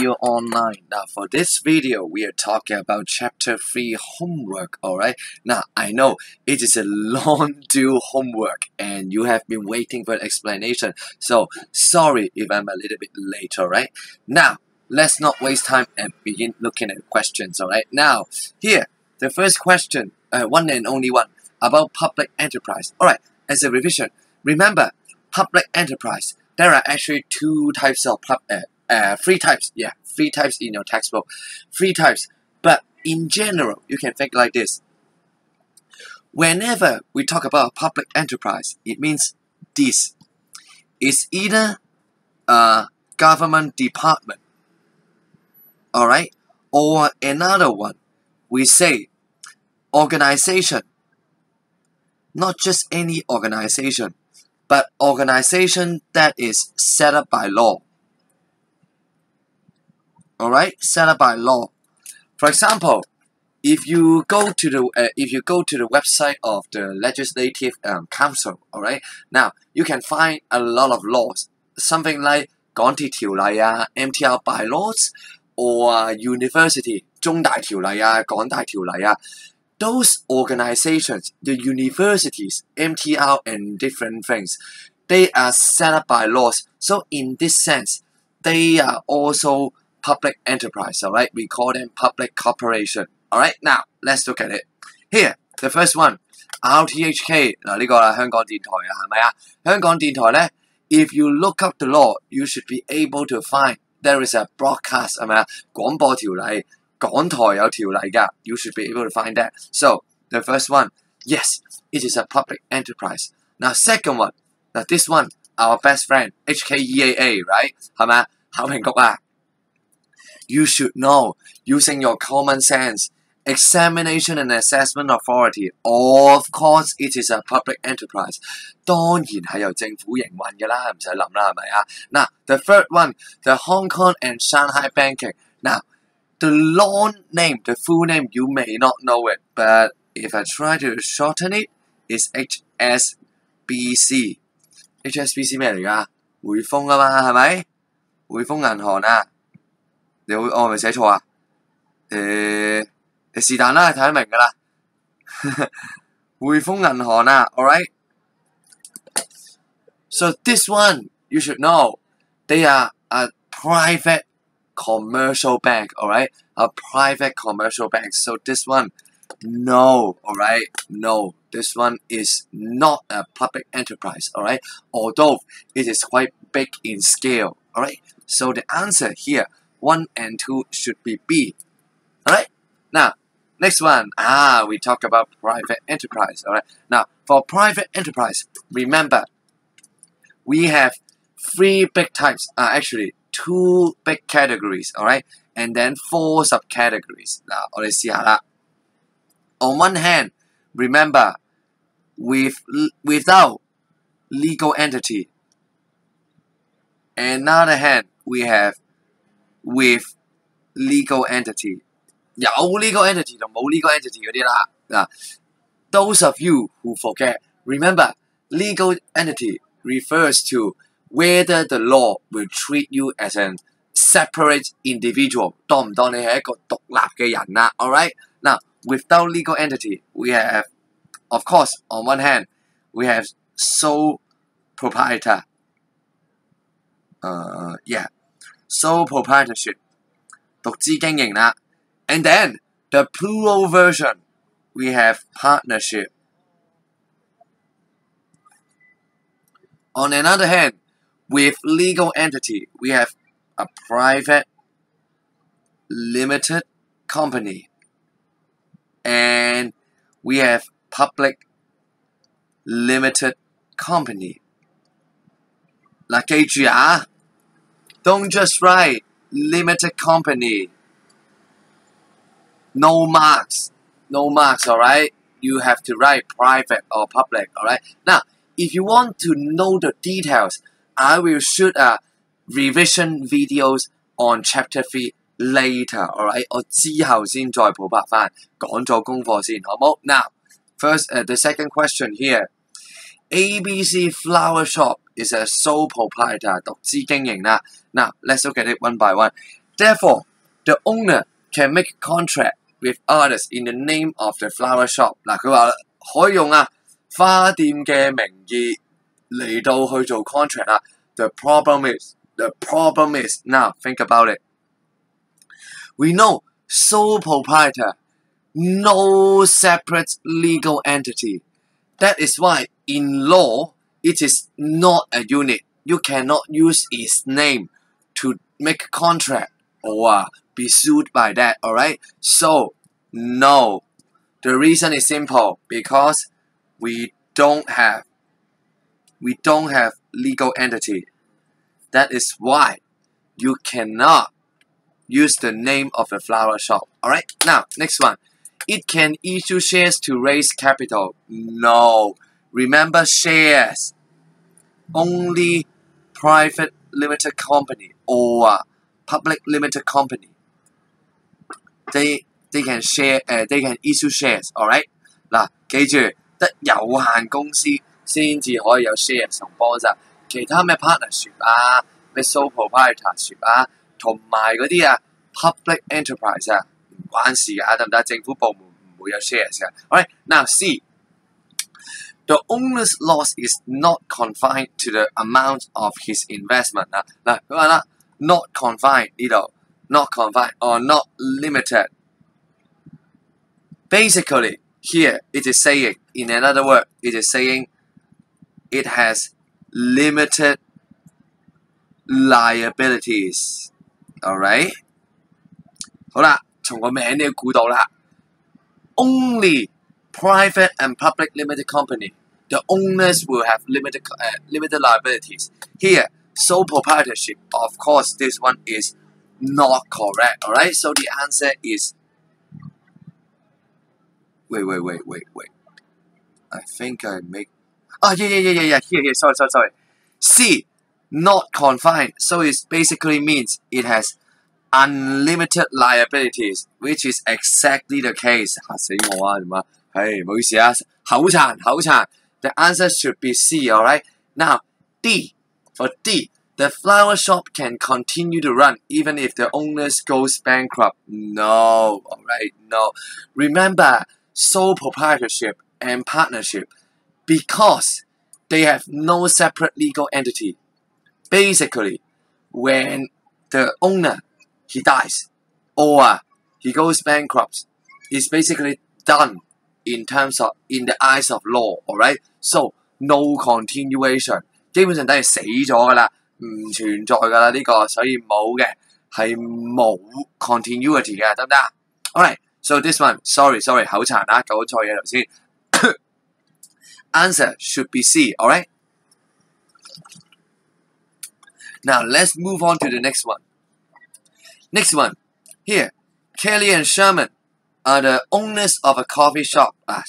you online. Now for this video, we are talking about chapter 3 homework, alright? Now I know it is a long due homework and you have been waiting for an explanation. So sorry if I'm a little bit late, alright? Now let's not waste time and begin looking at questions, alright? Now here, the first question, uh, one and only one, about public enterprise. Alright, as a revision, remember public enterprise. There are actually two types of pub, uh, uh, three types, yeah, three types in your textbook, three types. But in general, you can think like this. Whenever we talk about public enterprise, it means this. It's either a government department, all right, or another one. We say organization, not just any organization, but organization that is set up by law alright, set up by law. For example, if you go to the uh, if you go to the website of the Legislative um, Council, alright, now you can find a lot of laws, something like 港铁条例啊、MTR bylaws or uh, university 中大条例啊、港大条例啊。Those organizations, the universities, MTR and different things, they are set up by laws. So in this sense, they are also public enterprise, all right? We call them public corporation. All right, now let's look at it. Here, the first one, RTHK 嗱呢个啦，香港电台啊，系咪啊？香港电台咧，if you look up the law, you should be able to find there is a broadcast 系咪啊？广播条例，港台有条例㗎，you should be able to find that. So the first one, yes, it is a public enterprise. Now second one, now this one, our best friend HKEAA, right 系咪啊？考评局啊 ！you should know using your common sense. Examination and Assessment Authority, of course, it is a public enterprise. 当然系由政府营运嘅啦，唔使谂啦，系咪啊？嗱，the third one, the Hong Kong and Shanghai Banking. Now, the long name, the full name, you may not know it, but if I try to shorten it, it's HSBC. HSBC 咩嚟㗎？汇丰啊嘛，系咪？汇丰银行啊。 你会我系咪写错啊？诶诶是但啦，睇得明噶啦。汇丰银行啊，alright。So this one you should know, they are a private commercial bank, alright, a private commercial bank. So this one, no, alright, no, this one is not a public enterprise, alright, although it is quite big in scale, alright. So the answer here 1 and 2 should be B. Alright? Now, next one. Ah, we talk about private enterprise. Alright? Now, for private enterprise, remember, we have three big types. Uh, actually, two big categories. Alright? And then four subcategories. Now, let's see how. On one hand, remember, with without legal entity. Another hand, we have with legal entity，有 legal entity 同冇 legal entity 嗰啲啦。嗱，those of you who forget, remember legal entity refers to whether the law will treat you as an separate individual，当唔当你系一个独立嘅人啦？Alright，嗱，without legal entity we have of course on one hand we have sole proprietor. Uh, yeah sole proprietorship, 独资经营啦。And then the plural version, we have partnership. On another hand, with legal entity, we have a private limited company. And we have public limited company. 嗱，记住啊 ！don't just write limited company. No marks. No marks, alright? You have to write private or public, alright? Now, if you want to know the details, I will shoot a revision videos on chapter 3 later, alright? 我之后先再补拍翻，讲咗功课先，好冇？Now, first, uh, the second question here. ABC Flower Shop is a sole proprietor, 独资经营啦。Now let's look at it one by one. Therefore, the owner can make a contract with others in the name of the flower shop。嗱，佢话可以用啊花店嘅名义嚟到去做 contract 啦。The problem is the problem is now think about it. We know sole proprietor, no separate legal entity. That is why in law it is not a unit. You cannot use its name to make a contract or uh, be sued by that. Alright? So no. The reason is simple because we don't have we don't have legal entity. That is why you cannot use the name of the flower shop. Alright, now next one. It can issue shares to raise capital. No. Remember shares. Only private limited company or public limited company. They they can share uh, they can issue shares，all right？嗱，記住得有限公司先至可以有 shares 同 bonds 啊，其他咩 partnership 啊、咩 sole proprietorship 啊，同埋嗰啲啊 public enterprise 啊，唔關事㗎，得唔得？政府部門唔會有 shares 嘅。Alright, now C. The owner's loss is not confined to the amount of his investment 啊。嗱，佢话啦，not confined 呢度，not confined or not limited。Basically, here it is saying, in another word, it is saying it has limited liabilities. Alright? 好啦，从个名你要估到啦。Only private and public limited company, the owners will have limited uh, limited liabilities. Here, sole proprietorship. Of course, this one is not correct. Alright, so the answer is. Wait, wait, wait, wait, wait. I think I make. Oh yeah, yeah, yeah, yeah, yeah. Here, here. Sorry, sorry, sorry. C, not confined. So it basically means it has unlimited liabilities, which is exactly the case. 吓死我啊！点啊？ 系唔好意思啊，口残口残。The answer should be C. Alright. Now D for D. The flower shop can continue to run even if the owners goes bankrupt. No, alright, no. Remember, sole proprietorship and partnership because they have no separate legal entity. Basically, when the owner he dies or he goes bankrupt, it's basically done in terms of in the eyes of law. Alright, so no continuation，基本上等于死咗噶啦，唔存在噶啦呢个，所以冇嘅系冇 continuity 嘅，得唔得？Alright。So this one, sorry, sorry, 口残啊，搞错嘢头先。Answer should be C, alright? Now let's move on to the next one. Next one. Here, Kelly and Sherman are the owners of a coffee shop. Ah,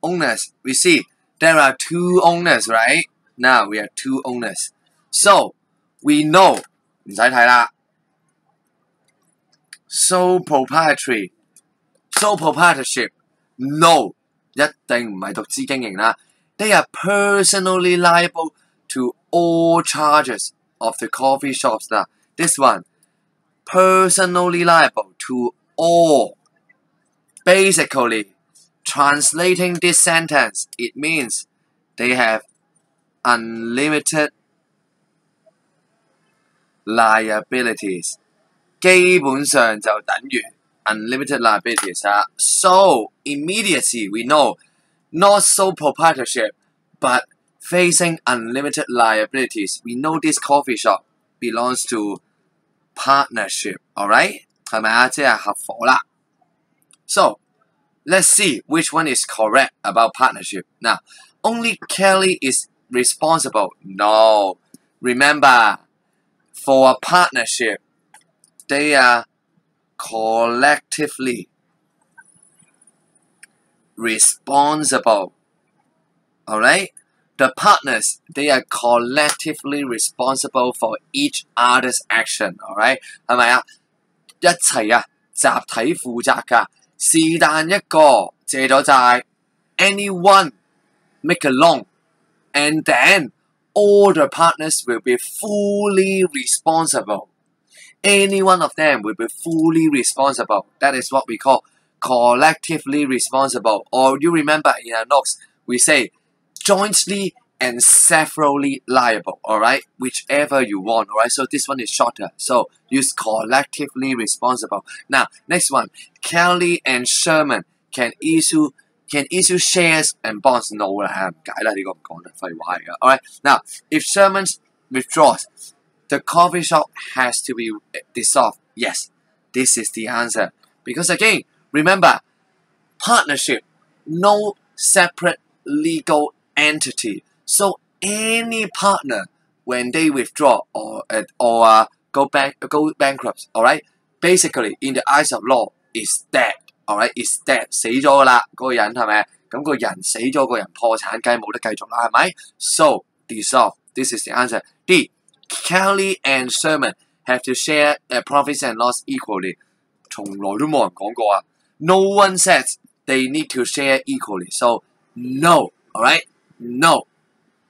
Owners, We see there are two owners, right? Now we are two owners. So we know 唔使睇啦。So proprietary, sole proprietorship. They are personally liable to all charges of the coffee shops. This one personally liable to all Basically, translating this sentence, it means they have unlimited liabilities，基本上就等於 unlimited liabilities uh, So immediately we know not sole proprietorship, but facing unlimited liabilities. We know this coffee shop belongs to partnership. all right So let's see which one is correct about partnership. Now, only Kelly is responsible. No. Remember, for a partnership, they are collectively responsible. Alright? The partners, they are collectively responsible for each other's action. Alright? 系咪啊？一齐啊，集体负责㗎。 是但一个借咗债，anyone make a loan, and then all the partners will be fully responsible any one of them will be fully responsible. That is what we call collectively responsible. Or you remember in our notes, we say jointly and severally liable, alright? Whichever you want, alright? So this one is shorter. So use collectively responsible. Now, next one. Kelly and Sherman can issue can issue shares and bonds. No 啦，唔解啦，呢个唔讲啦，废话嚟㗎。Alright, now if Sherman withdraws, the coffee shop has to be dissolved. Yes, this is the answer. Because again, remember, partnership, no separate legal entity. So any partner, when they withdraw or uh, or uh, go bank go bankrupt, all right, basically in the eyes of law is dead, all right, is dead 死咗噶啦，嗰个人系咪？咁个人死咗，个人破产，梗系冇得继续啦，系咪？So dissolve. This is the answer. D. Kelly and Sherman have to share their profits and loss equally. 从来都冇人讲过啊。No one says they need to share equally. So no. All right. No.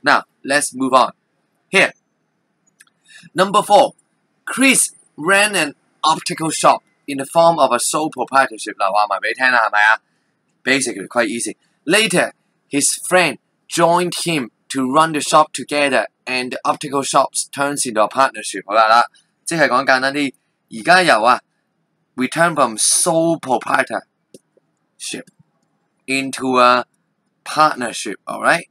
Now, let's move on. Here. Number four. Chris ran an optical shop in the form of a sole proprietorship. Basically, quite easy. Later, his friend joined him to run the shop together and the optical shops turns into a partnership. 好啦啦，即系讲简单啲，而家由啊，we turn from sole proprietorship into a partnership. Alright.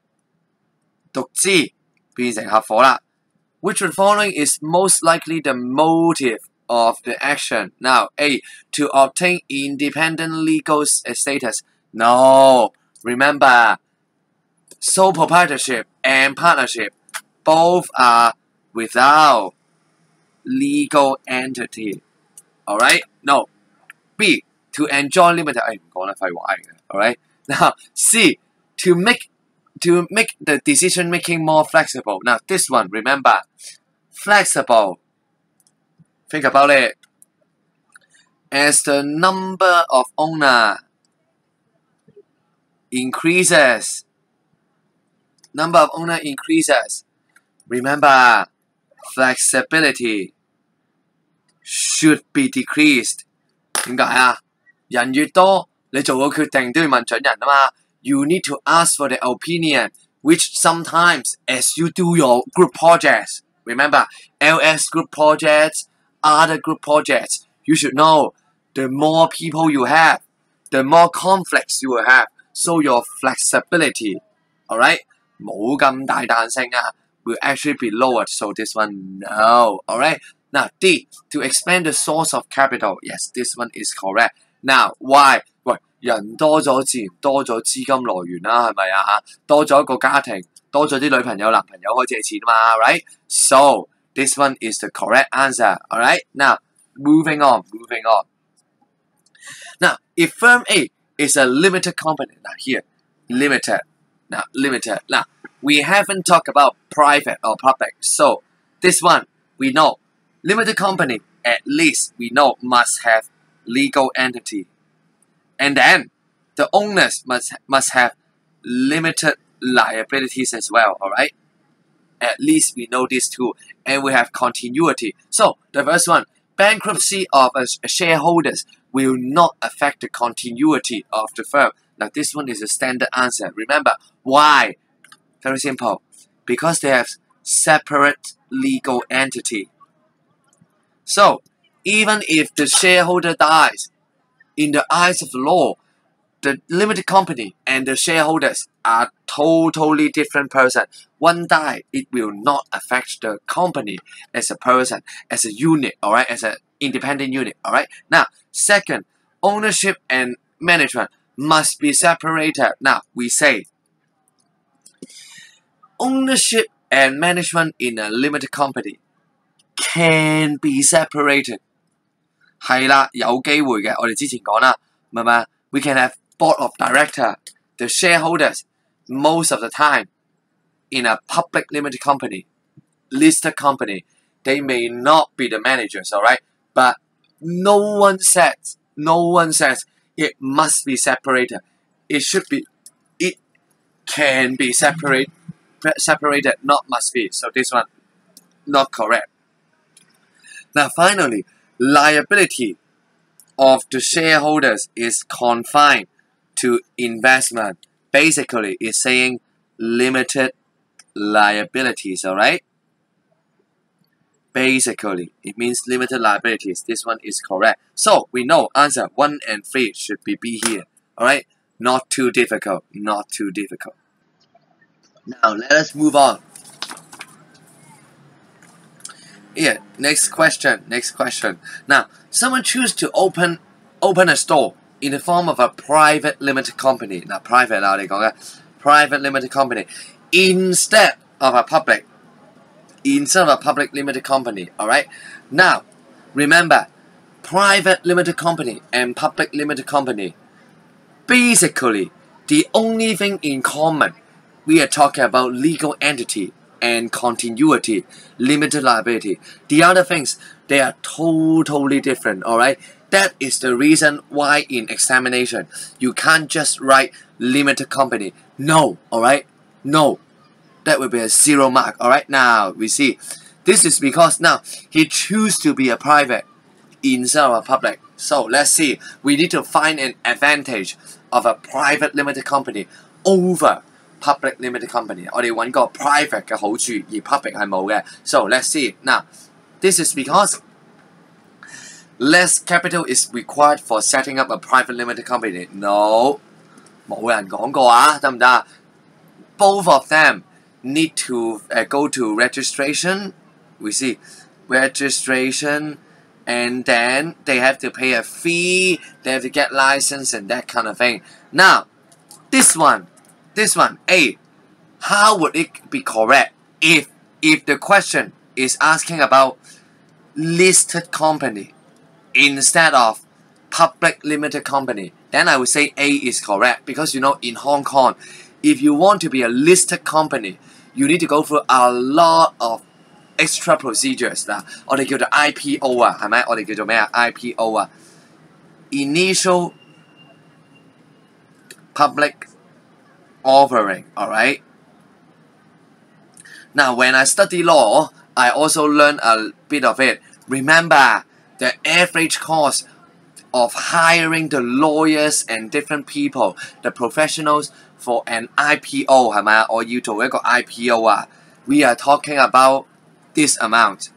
獨資變成合夥啦。Which one following is most likely the motive of the action? Now, A. To obtain independent legal eh, status. No. Remember, sole proprietorship and partnership both are without legal entity. Alright? No. B. To enjoy limited. All right. Now, C. To make to make the decision making more flexible. Now, this one, remember, flexible. Think about it. As the number of owner increases, number of owner increases. Remember, flexibility should be decreased. 点解啊？人越多，你做个决定都要问准人啊嘛。 you need to ask for the opinion, which sometimes as you do your group projects, remember LS group projects, other group projects, you should know the more people you have, the more conflicts you will have. So your flexibility, alright, 冇咁大弹性啊 will actually be lowered. So this one, no. Alright. Now D, to expand the source of capital. Yes, this one is correct. Now, why? 人多咗自然多咗资金来源啦，系咪啊吓？多咗一个家庭，多咗啲女朋友、男朋友可以借钱啊嘛，right？So this one is the correct answer. Alright, now moving on, moving on. Now, if firm A is a limited company, now here, limited, now limited. Now we haven't talked about private or public, so this one we know. Limited company, at least we know must have legal entity and then the owners must must have limited liabilities as well. All right. At least we know this too, and we have continuity. So the first one, bankruptcy of a shareholders will not affect the continuity of the firm. Now this one is a standard answer. Remember why? Very simple. Because they have separate legal entity. So even if the shareholder dies, in the eyes of the law, the limited company and the shareholders are totally different person. One die, it will not affect the company as a person, as a unit, all right, as an independent unit, all right. Now, second, ownership and management must be separated. Now, we say ownership and management in a limited company can be separated 系啦，有机会嘅。我哋之前讲啦，明唔明？We can have board of director, the shareholders, most of the time in a public limited company, listed company, they may not be the managers, alright? But no one says, no one says it must be separated. It should be, it can be separate, separated, not must be. So this one, not correct. Now, finally, liability of the shareholders is confined to investment. Basically, it's saying limited liabilities, alright? Basically, it means limited liabilities. This one is correct. So, we know answer 1 and 3 should be B here, alright? Not too difficult, not too difficult. Now, let us move on. Here, next question, next question. Now, someone choose to open open a store in the form of a private limited company. Now, private 啦，我哋讲嘅 private limited company instead of a public instead of a public limited company. All right. Now, remember, private limited company and public limited company. Basically, the only thing in common, we are talking about legal entity and continuity, limited liability. The other things, they are totally different. All right. That is the reason why in examination you can't just write limited company. No, alright? No. That will be a zero mark. Alright, now we see. This is because now he choose to be a private instead of a public. So let's see. We need to find an advantage of a private limited company over public limited company. 我哋揾个 private 嘅好处，而 public 系冇嘅。So let's see. Now, this is because less capital is required for setting up a private limited company. No，冇人讲过啊，得唔得？Both of them need to uh, go to registration. We see registration, and then they have to pay a fee. They have to get license and that kind of thing. Now, this one, this one, A. How would it be correct if if the question is asking about listed company? instead of public limited company, then I would say A is correct because you know in Hong Kong, if you want to be a listed company, you need to go through a lot of extra procedures 啦。我哋叫做 IPO 啊，系咪？我哋叫做咩啊？IPO 啊，initial public offering. Alright. Now, when I study law, I also learn a bit of it. Remember, the average cost of hiring the lawyers and different people, the professionals for an IPO 系咪啊？我要做一个 IPO 啊！We are talking about this amount.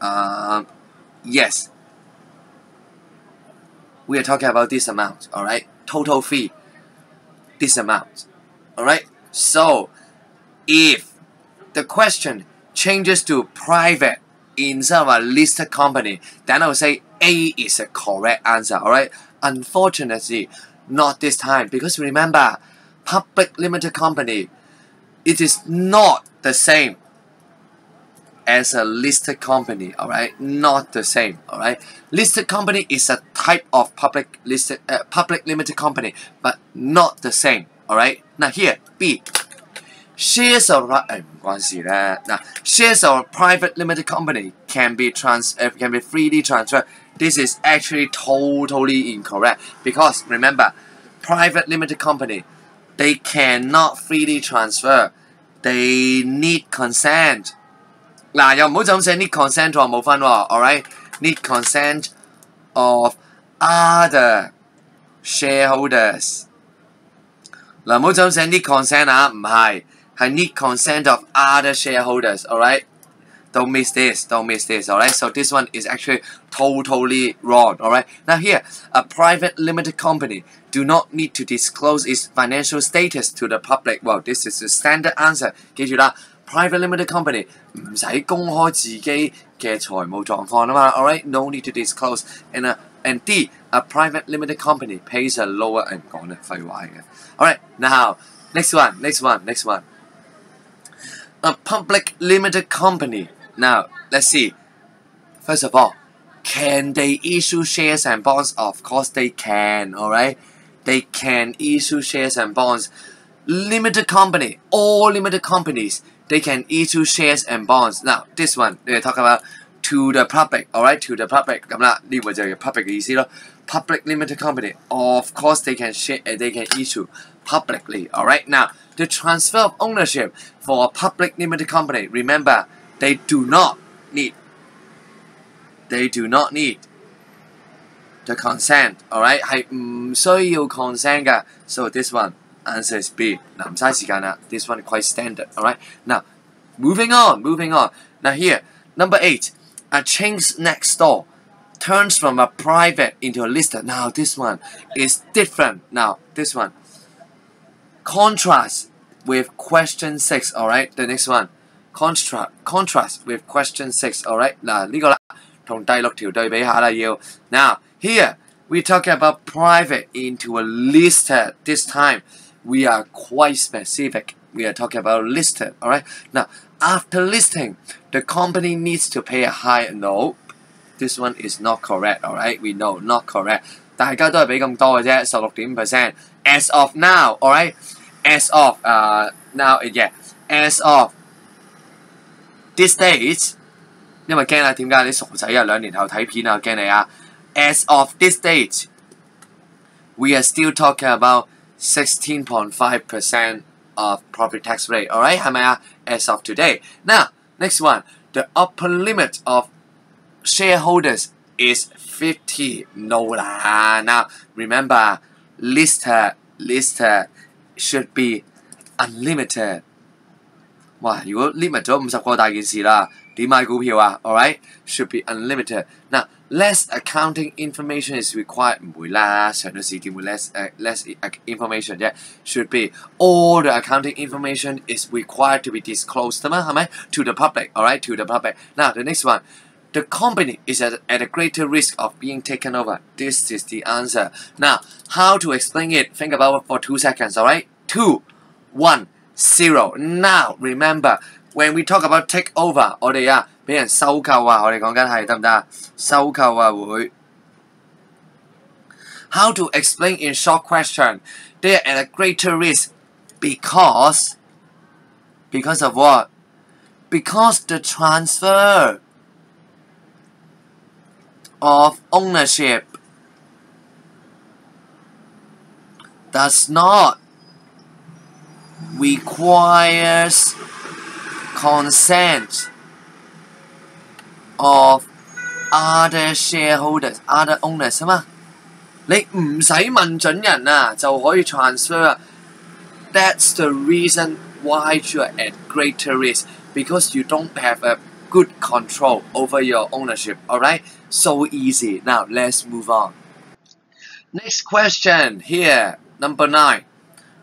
Uh, yes. We are talking about this amount, alright? Total fee, this amount, alright? So, if the question changes to private instead of a listed company, then I would say A is a correct answer. Alright. Unfortunately, not this time because remember, public limited company, it is not the same as a listed company. Alright, not the same. Alright, listed company is a type of public listed uh, public limited company, but not the same. Alright, now here B shares of 诶唔关事咧。嗱，shares of private limited company can be trans uh, can be freely transferred. This is actually totally incorrect because remember, private limited company they cannot freely transfer. They need consent. 嗱，又唔好就咁写 need consent 喎，冇分喎，alright? Need consent of other shareholders。嗱，唔好就咁写 need consent 啊，唔系。I need consent of other shareholders. All right. Don't miss this. Don't miss this. All right. So this one is actually totally wrong. All right. Now here, a private limited company do not need to disclose its financial status to the public. Well, this is the standard answer. 记住啦，private limited company 唔使公开自己嘅财务状况啊嘛。All right. No need to disclose. And uh, and D, a private limited company pays a lower 诶唔讲咧，废话嘅。All right. Now next one. Next one. Next one a public limited company. Now, let's see. First of all, can they issue shares and bonds? Of course they can, alright? They can issue shares and bonds. Limited company, all limited companies, they can issue shares and bonds. Now, this one, they talk about to the public, alright? To the public. 咁啦，呢个就系 public 嘅意思咯。Public limited company, of course they can share, they can issue publicly, alright? Now, the transfer of ownership for a public limited company, remember, they do not need they do not need the consent alright 系唔需要 consent 嘅 so this one answer is B 嗱唔嘥时间啦 this one quite standard alright now moving on moving on now here number eight a chain's next door turns from a private into a listed now this one is different now this one contrast with question six alright the next one contrast contrast with question six alright 嗱呢个啦同第六条对比下啦要 now here we talk about private into a listed this time we are quite specific we are talking about listed alright now after listing the company needs to pay a higher no this one is not correct alright we know not correct 大家都系俾咁多嘅啫，十六点 percent。As of now, alright, as of 诶、uh, now yeah, as of this date，因为惊啦，点解你傻仔啊？两年后睇片啊，惊你啊！As of this date, we are still talking about sixteen point five percent of property tax rate. Alright，系咪啊？As of today. Now next one, the upper limit of shareholders is fifty. No lah. Now remember, listed listed should be unlimited. 哇！如果 limit 咗五十个大件事啦，点买股票啊？Alright, should be unlimited. Now, less accounting information is required 唔会啦，上咗市点会 less 诶、uh, less information 啫？Should be all the accounting information is required to be disclosed 嘛？系咪？To the public, alright, to the public. Now the next one. The company is at, at a greater risk of being taken over. This is the answer. Now, how to explain it? Think about it for two seconds, alright? Two, one, zero. Now, remember, when we talk about take over，我哋啊 俾人收购啊，我哋讲紧系得唔得啊？收购啊会。How to explain in short question? They are at a greater risk because because of what? Because the transfer of ownership does not requires consent of other shareholders, other owners 啊嘛，你唔使问准人啊就可以 transfer。That's the reason why you are at greater risk because you don't have a good control over your ownership. Alright, so easy. Now let's move on. Next question here, number nine.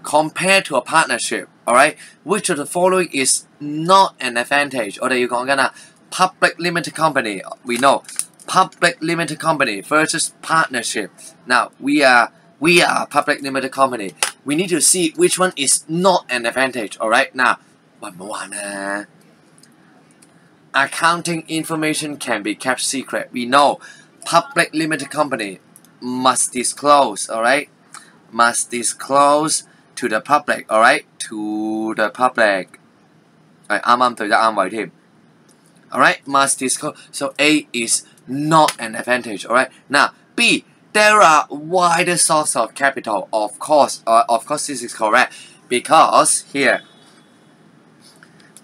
Compare to a partnership. Alright, which of the following is not an advantage? 我哋要讲紧啊 ，public limited company. We know public limited company versus partnership. Now we are we are a public limited company. We need to see which one is not an advantage. Alright, now 喂唔好玩啊！accounting information can be kept secret. We know public limited company must disclose, alright? Must disclose to the public, alright? To the public. Alright, must disclose. So A is not an advantage, alright? Now B, there are wider source of capital. Of course, uh, of course this is correct because here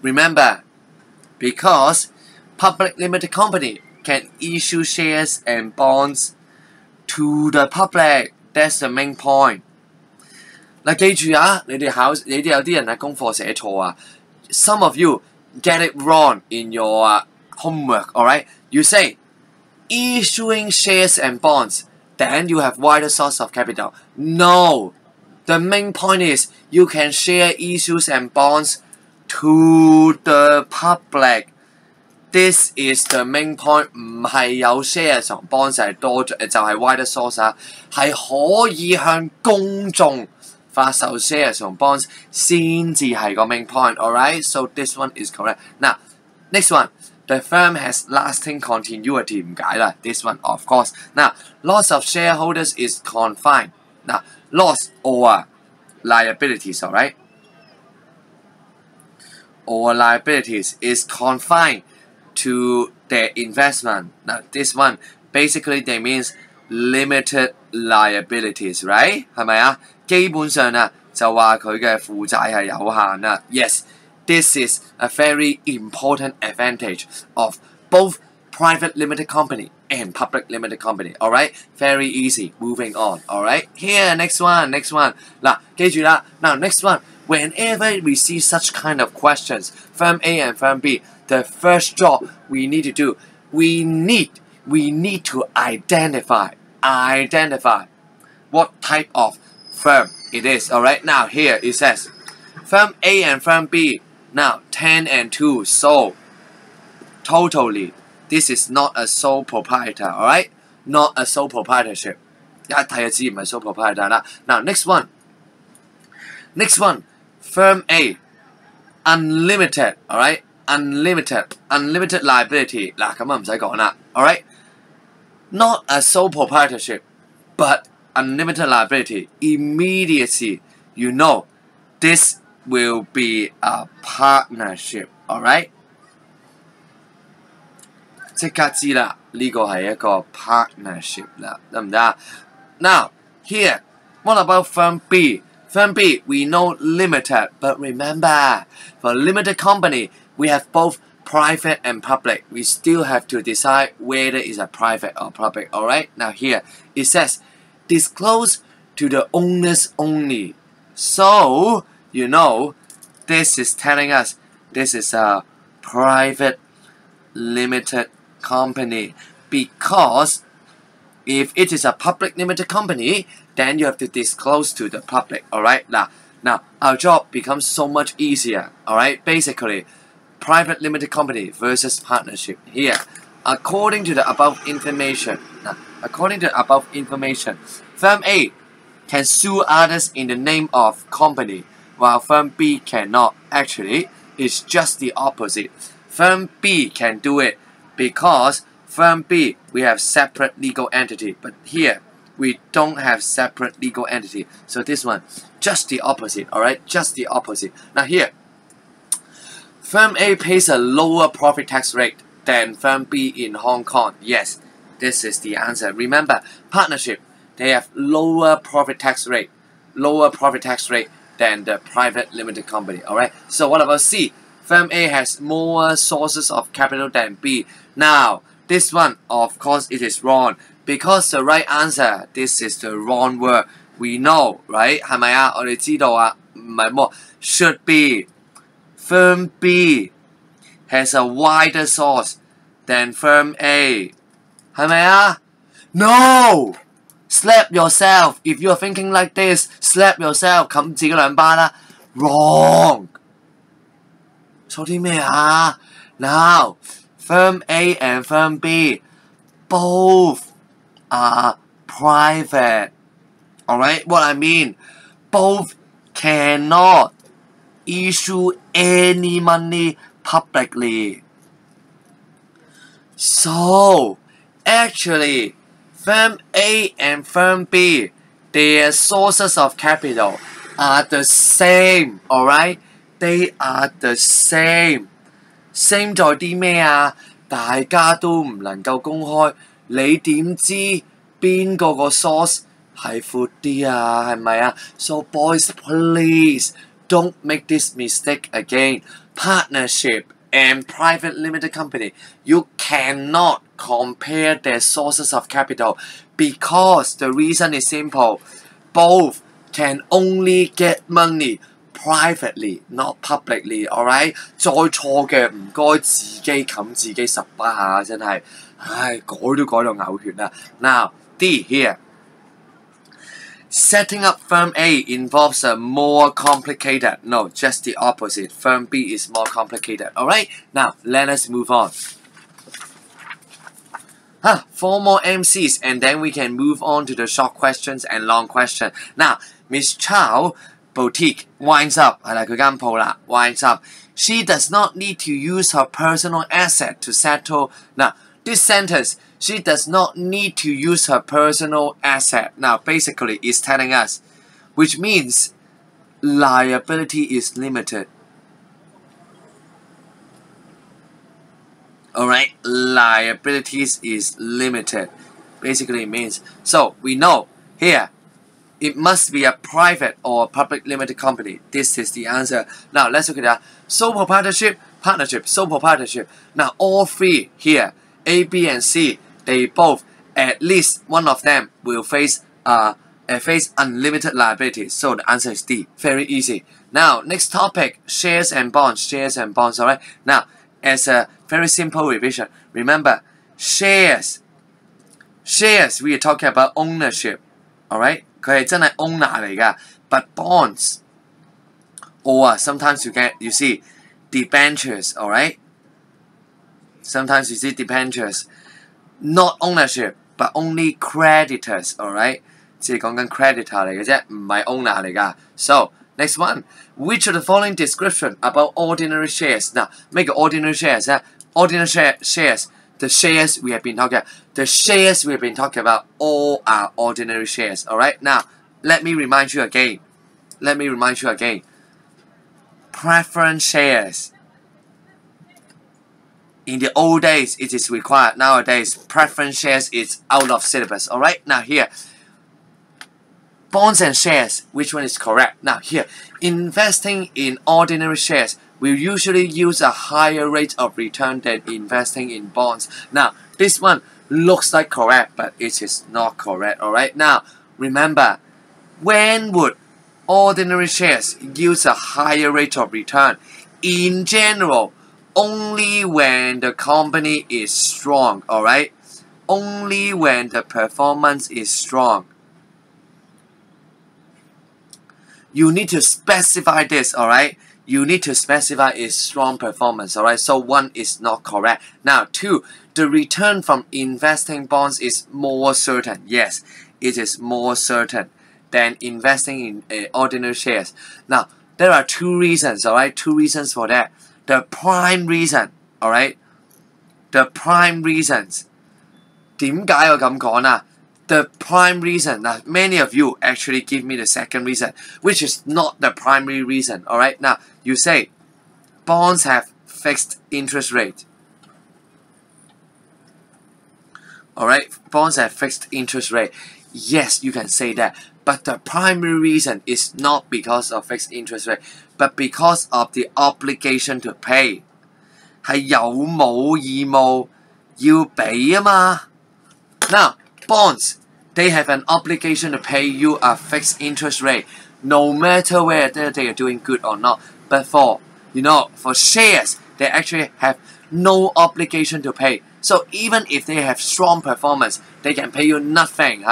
remember because public limited company can issue shares and bonds to the public. That's the main point. 嗱，记住啊，你哋考你哋有啲人喺功课写错啊。Some of you get it wrong in your uh, homework. All right, you say issuing shares and bonds, then you have wider source of capital. No, the main point is you can share issues and bonds to the public. This is the main point，唔系有 share 同 bonds 系多就系 wider source 啊，系可以向公众 发售 share 同 bonds 先至系个 main point。Alright, so this one is correct. Now next one. The firm has lasting continuity 唔解啦，this one of course. Now, loss of shareholders is confined. Now, loss or liabilities, alright? Or liabilities is confined to their investment. Now this one basically they means limited liabilities, right? 系咪啊？ 基本上啊就话佢嘅负债系有限啦。Yes, this is a very important advantage of both private limited company and public limited company. Alright, very easy. Moving on. Alright, here next one, next one. 嗱，记住啦。Now next one. Whenever we see such kind of questions, firm A and firm B, the first job we need to do, we need we need to identify identify what type of firm it is. Alright, now here it says firm A and firm B. Now 10 and 2, so totally this is not a sole proprietor, alright? Not a sole proprietorship. 一睇就知唔系 sole proprietor 啦。Now next one. Next one. Firm A. Unlimited, alright? Unlimited. Unlimited liability. 嗱咁啊唔使讲啦，alright? Not a sole proprietorship, but unlimited liability. Immediately, you know, this will be a partnership, alright? 即刻知啦，呢个系一个 partnership 啦，得唔得啊？Now here, what about firm B? Firm B, we know limited, but remember, for limited company, we have both private and public. We still have to decide whether it's a private or public. Alright, now here it says disclose to the owners only. So, you know, this is telling us this is a private limited company because if it is a public limited company, then you have to disclose to the public. Alright, now, now our job becomes so much easier. Alright, basically, private limited company versus partnership. Here, according to the above information, according to the above information, firm A can sue others in the name of company, while firm B cannot. Actually, it's just the opposite. Firm B can do it because firm B we have separate legal entity but here we don't have separate legal entity so this one just the opposite alright just the opposite now here firm A pays a lower profit tax rate than firm B in Hong Kong yes this is the answer remember partnership they have lower profit tax rate lower profit tax rate than the private limited company alright so what about C firm A has more sources of capital than B now, this one, of course, it is wrong because the right answer, this is the wrong word. We know, right? 系咪啊？我哋知道啊，唔系么？Should be firm B has a wider source than firm A，系咪啊？No! Slap yourself if you are thinking like this. Slap yourself，冚自己两巴啦。Wrong！错啲咩啊？Now。Firm A and Firm B both are private. Alright, what I mean, both cannot issue any money publicly. So, actually, Firm A and Firm B, their sources of capital are the same, alright? They are the same. same 在啲咩啊？大家都唔能够公开，你点知边个个 source 系阔啲啊？系咪啊？So boys, please don't make this mistake again. Partnership and private limited company, you cannot compare their sources of capital because the reason is simple. Both can only get money privately not publicly alright 再错嘅唔该自己冚自己十巴下真系，唉改都改到呕血啦。Now D here Setting up firm A involves a more complicated. No, just the opposite. Firm B is more complicated. Alright, now let us move on. Huh, four more MCs and then we can move on to the short questions and long question. Now, Miss Chow boutique winds up 系啦，佢间铺啦，winds up. She does not need to use her personal asset to settle. Now, this sentence, she does not need to use her personal asset. Now, basically, is telling us, which means liability is limited. Alright, liabilities is limited. Basically means, so we know here it must be a private or public limited company. This is the answer. Now let's look at that. Sole proprietorship, partnership, sole proprietorship. Now all three here A, B, and C, they both at least one of them will face uh, uh, face unlimited liability. So the answer is D. Very easy. Now next topic: shares and bonds. Shares and bonds. All right. Now as a very simple revision, remember shares. Shares we are talking about ownership. All right. 佢系真系 owner 嚟㗎。But bonds or sometimes you get you see debentures. All right. Sometimes you see debentures, not ownership but only creditors. All right. 即系讲紧 creditor 嚟嘅啫，唔系 owner 嚟㗎。So next one, which of the following description about ordinary shares？嗱，咩叫 ordinary shares 咧？ordinary share shares the shares we have been talking the shares we have been talking about all are ordinary shares. All right. Now let me remind you again. Let me remind you again. Preference shares. In the old days, it is required. Nowadays, preference shares is out of syllabus. All right. Now here bonds and shares, which one is correct? Now here, investing in ordinary shares will usually use a higher rate of return than investing in bonds. Now, this one looks like correct, but it is not correct, alright? Now, remember, when would ordinary shares use a higher rate of return? In general, only when the company is strong, alright? Only when the performance is strong. you need to specify this, alright? You need to specify its strong performance, alright? So one is not correct. Now two, the return from investing bonds is more certain. Yes, it is more certain than investing in uh, ordinary shares. Now, there are two reasons, alright? Two reasons for that The prime reason, alright? The prime reasons. 点解我咁讲啊？the prime reason. Now, many of you actually give me the second reason, which is not the primary reason. All right. Now, you say bonds have fixed interest rate. All right. Bonds have fixed interest rate. Yes, you can say that. But the primary reason is not because of fixed interest rate, but because of the obligation to pay. 系有冇义务要俾啊嘛？Now bonds, they have an obligation to pay you a fixed interest rate, no matter whether they are doing good or not. But for, you know, for shares, they actually have no obligation to pay. So even if they have strong performance, they can pay you nothing,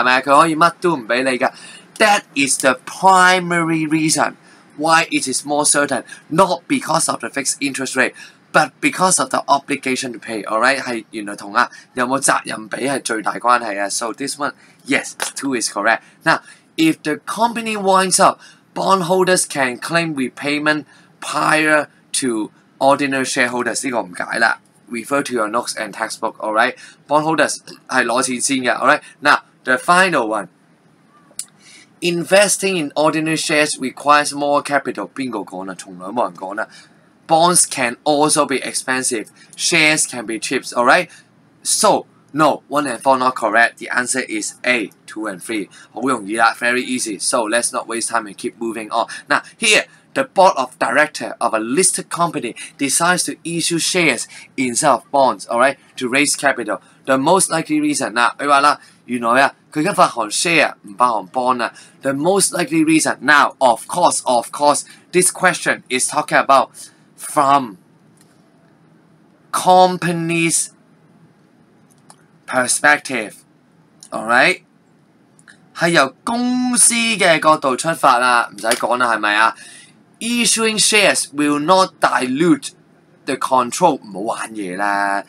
That is the primary reason why it is more certain, not because of the fixed interest rate, but because of the obligation to pay, alright 系原来同啊有冇责任俾系最大关系啊。So this one, yes, two is correct. Now, if the company winds up, bondholders can claim repayment prior to ordinary shareholders 呢个唔解啦。Refer to your notes and textbook, alright? Bondholders 系攞钱先嘅，alright? Now, the final one. Investing in ordinary shares requires more capital. 边个讲啊？从来冇人讲啦。bonds can also be expensive. Shares can be cheap. Alright? So, no, 1 and 4 not correct. The answer is A, 2 and 3. very easy. So, let's not waste time and keep moving on. Now, here, the board of director of a listed company decides to issue shares instead of bonds, alright, to raise capital. The most likely reason 嗱，佢话啦，原来啊， 佢而家发行 share 唔发行 bond 啊。The most likely reason now, of course, of course, this question is talking about from company's perspective. Alright，系由公司嘅角度出发啦，唔使讲啦，系咪啊？Issuing shares will not dilute the control，唔好玩嘢啦。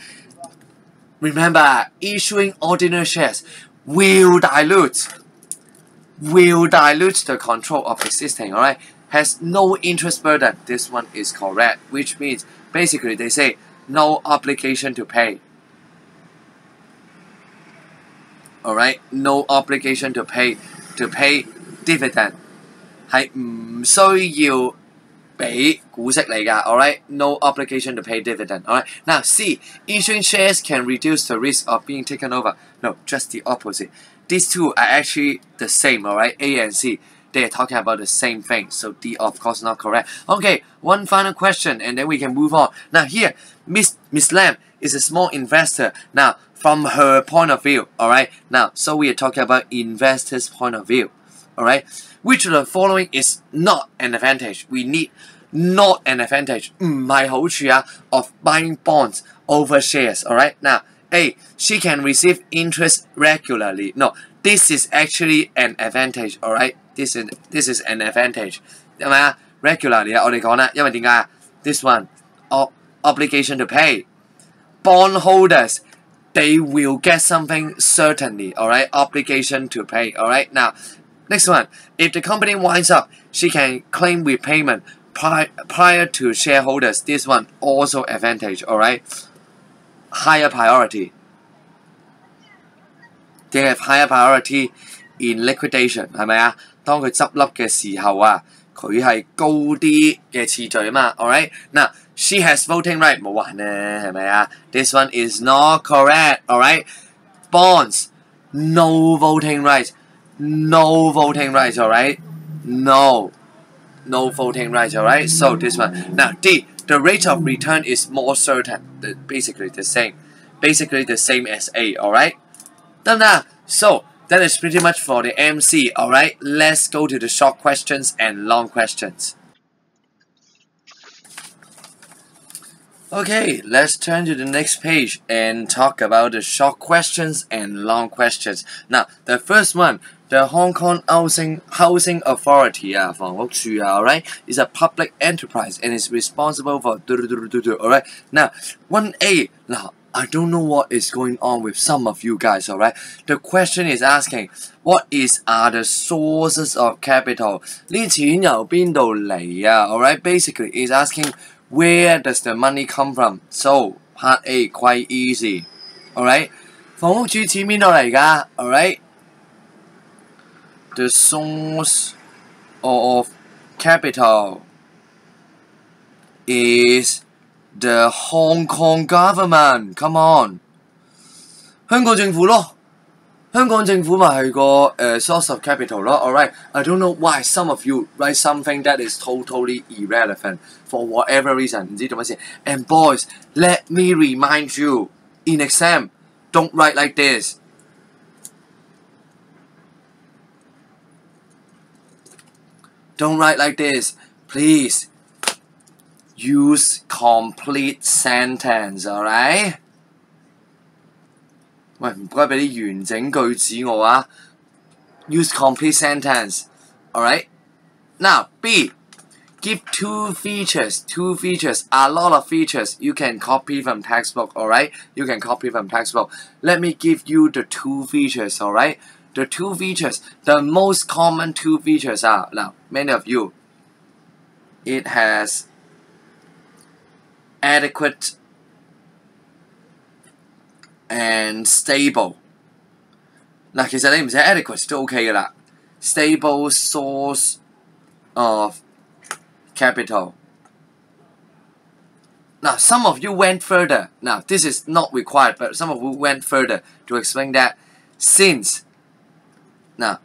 Remember, issuing ordinary shares will dilute will dilute the control of existing. Alright has no interest burden. This one is correct, which means basically they say no obligation to pay. Alright, no obligation to pay to pay dividend 系唔需要俾股息嚟㗎。Alright, no obligation to pay dividend. Alright, now C, issuing shares can reduce the risk of being taken over. No, just the opposite. These two are actually the same. Alright, A and C they are talking about the same thing. So D, of course, not correct. Okay, one final question, and then we can move on. Now here, Miss Miss Lam is a small investor. Now, from her point of view, alright? Now, so we are talking about investor's point of view, alright? Which of the following is not an advantage? We need not an advantage, 唔系好处啊 of buying bonds over shares, alright? Now, A, she can receive interest regularly. No, this is actually an advantage, alright? This is this is an advantage. 系咪啊？regularly 啊，我哋讲啦，因为点解啊？This one, obligation to pay. Bondholders, they will get something certainly, alright? Obligation to pay, alright? Now, next one, if the company winds up, she can claim repayment prior, prior to shareholders. This one also advantage, alright? Higher priority. They have higher priority in liquidation，系咪啊？当佢执笠嘅时候啊，佢系高啲嘅次序啊嘛，alright？嗱，she has voting right，冇玩咧，系咪啊？This one is not correct，alright？Bonds no voting right，no voting right，alright？No。no voting rights, alright? So this one. Now D, the rate of return is more certain. Basically the same. Basically the same as A, alright? So that is pretty much for the MC, alright? Let's go to the short questions and long questions. Okay, let's turn to the next page and talk about the short questions and long questions. Now, the first one, the Hong Kong Housing Housing Authority 啊，房屋署啊，alright, is a public enterprise and is responsible for alright. Now, one A now. I don't know what is going on with some of you guys, alright? The question is asking, what is are the sources of capital? 呢钱由边度嚟啊？Alright, basically is asking where does the money come from? So part A quite easy. Alright? 房屋主钱边度嚟㗎？Alright? The source of capital is the Hong Kong government. Come on. 香港政府咯。香港政府咪系个诶 source of capital 咯，alright？I don't know why some of you write something that is totally irrelevant for whatever reason，唔知做乜事。And boys, let me remind you, in exam, don't write like this. Don't write like this, please. Use complete sentence, alright? 喂，唔该俾啲完整句子我啊。Use complete sentence. Alright. Now B. Give two features. Two features. A lot of features. You can copy from textbook. Alright. You can copy from textbook. Let me give you the two features. Alright. The two features. The most common two features are now many of you. It has adequate and stable。嗱，其实你唔写 adequate 都 OK 嘅啦。Stable source of capital。Now, some of you went further. Now, this is not required, but some of you went further to explain that since. Now,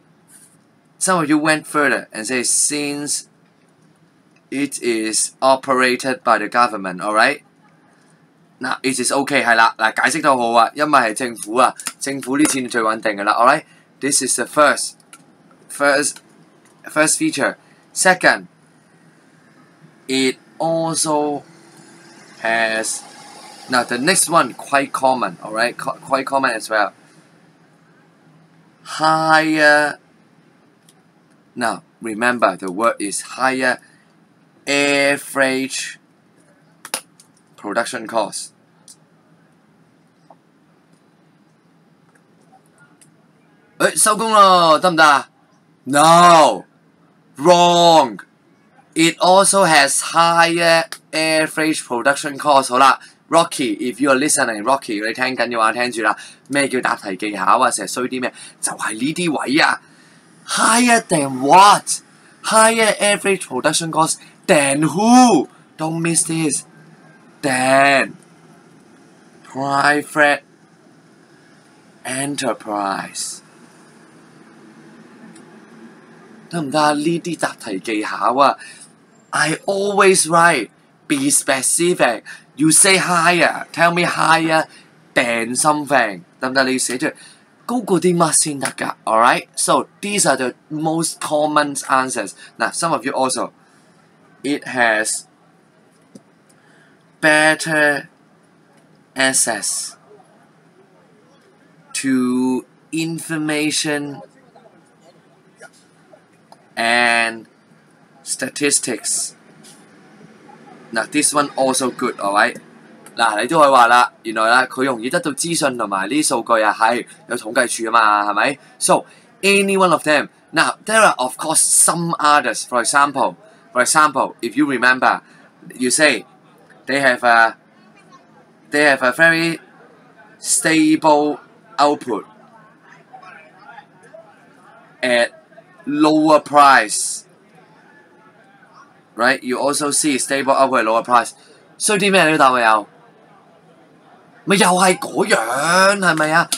some of you went further and say since it is operated by the government, alright? 嗱，it is OK 系啦，嗱解释得好啊，因为系政府啊，政府啲钱最稳定嘅啦。Alright，this is the first first first feature. Second, it also has now the next one quite common. Alright, quite common as well. Higher. Now remember the word is higher average production cost. No, wrong. It also has higher average production cost. 好啦 ，Rocky, if you are listening, Rocky，你听紧嘅话听住啦。咩叫答题技巧啊？成日衰啲咩？就系呢啲位啊。Higher than what? Higher average production cost than who? Don't miss this. Then private enterprise 得唔得啊？呢啲答题技巧啊，I always write be specific. You say higher. Tell me higher than something. 得唔得？你要写出嚟。高过啲乜先得㗎？Alright, so these are the most common answers. Now, some of you also, it has better access to information and statistics. Now, this one also good, alright? 嗱，你都可以话啦，原来啦，佢容易得到资讯同埋呢啲数据啊，系有统计处啊嘛，系咪？So any one of them. Now there are of course some others. For example, for example, if you remember, you say they have a they have a very stable output at lower price. Right? You also see stable output at lower price. 所以啲咩你都答我有？咪又係嗰樣係咪啊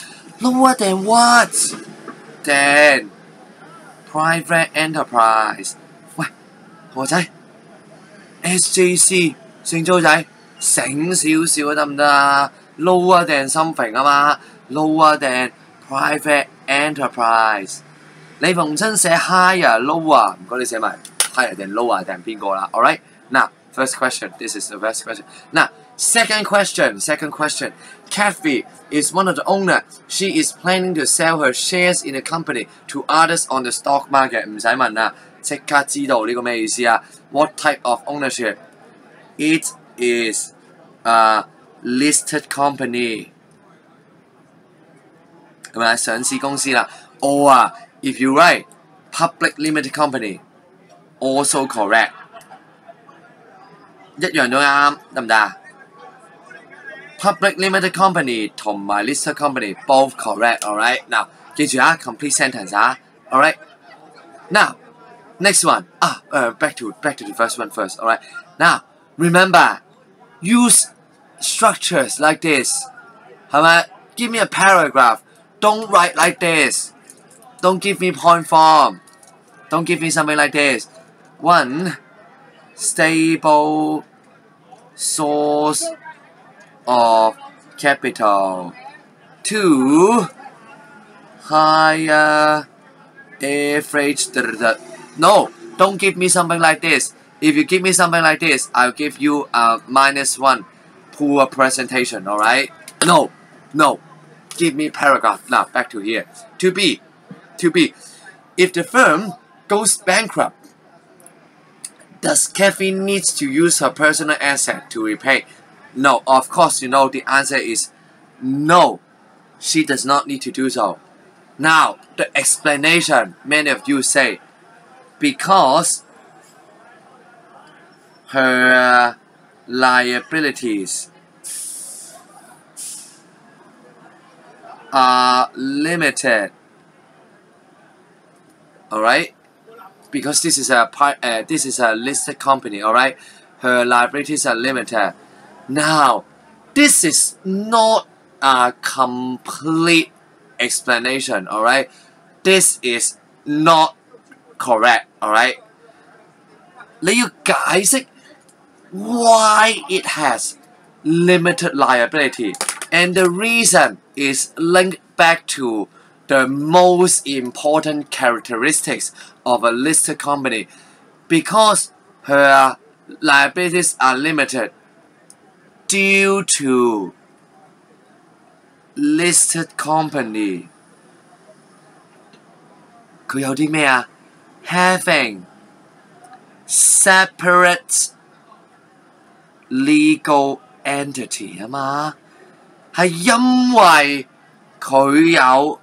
？Lower than what? Than private enterprise。喂，何仔，SJC 姓租仔，醒少少得唔得啊？Lower than something 啊嘛，lower than private enterprise。你逢親寫 higher lower，唔該你寫埋 higher than lower 定边个啦？All right。Now first question. This is the first question. Now. Second question, second question. Kathy is one of the owner. She is planning to sell her shares in the company to others on the stock market. 唔使问啦，即刻知道呢个咩意思啊？What type of ownership? It is a listed company. 系咪上市公司啦？Or if you write public limited company, also correct. 一样都啱，得唔得啊？public limited company 同埋 listed company both correct. Alright, now 记住啊，complete sentence 啊。Alright, now next one ah uh, back to back to the first one first. Alright, now remember use structures like this. 系咪？Give me a paragraph. Don't write like this. Don't give me point form. Don't give me something like this. One stable source of capital. Two, higher average. No, don't give me something like this. If you give me something like this, I'll give you a minus one poor presentation, alright? No, no. Give me paragraph. Now, back to here. To be, to be. If the firm goes bankrupt, does Kathy needs to use her personal asset to repay no, of course, you know the answer is no. She does not need to do so. Now, the explanation many of you say because her uh, liabilities are limited. Alright? Because this is a part, uh, this is a listed company, alright? Her liabilities are limited. Now, this is not a complete explanation, alright? This is not correct, alright? 你要解释 why it has limited liability and the reason is linked back to the most important characteristics of a listed company because her liabilities are limited due to listed company 佢有啲咩啊？Having separate legal entity 啊嘛，系因为佢有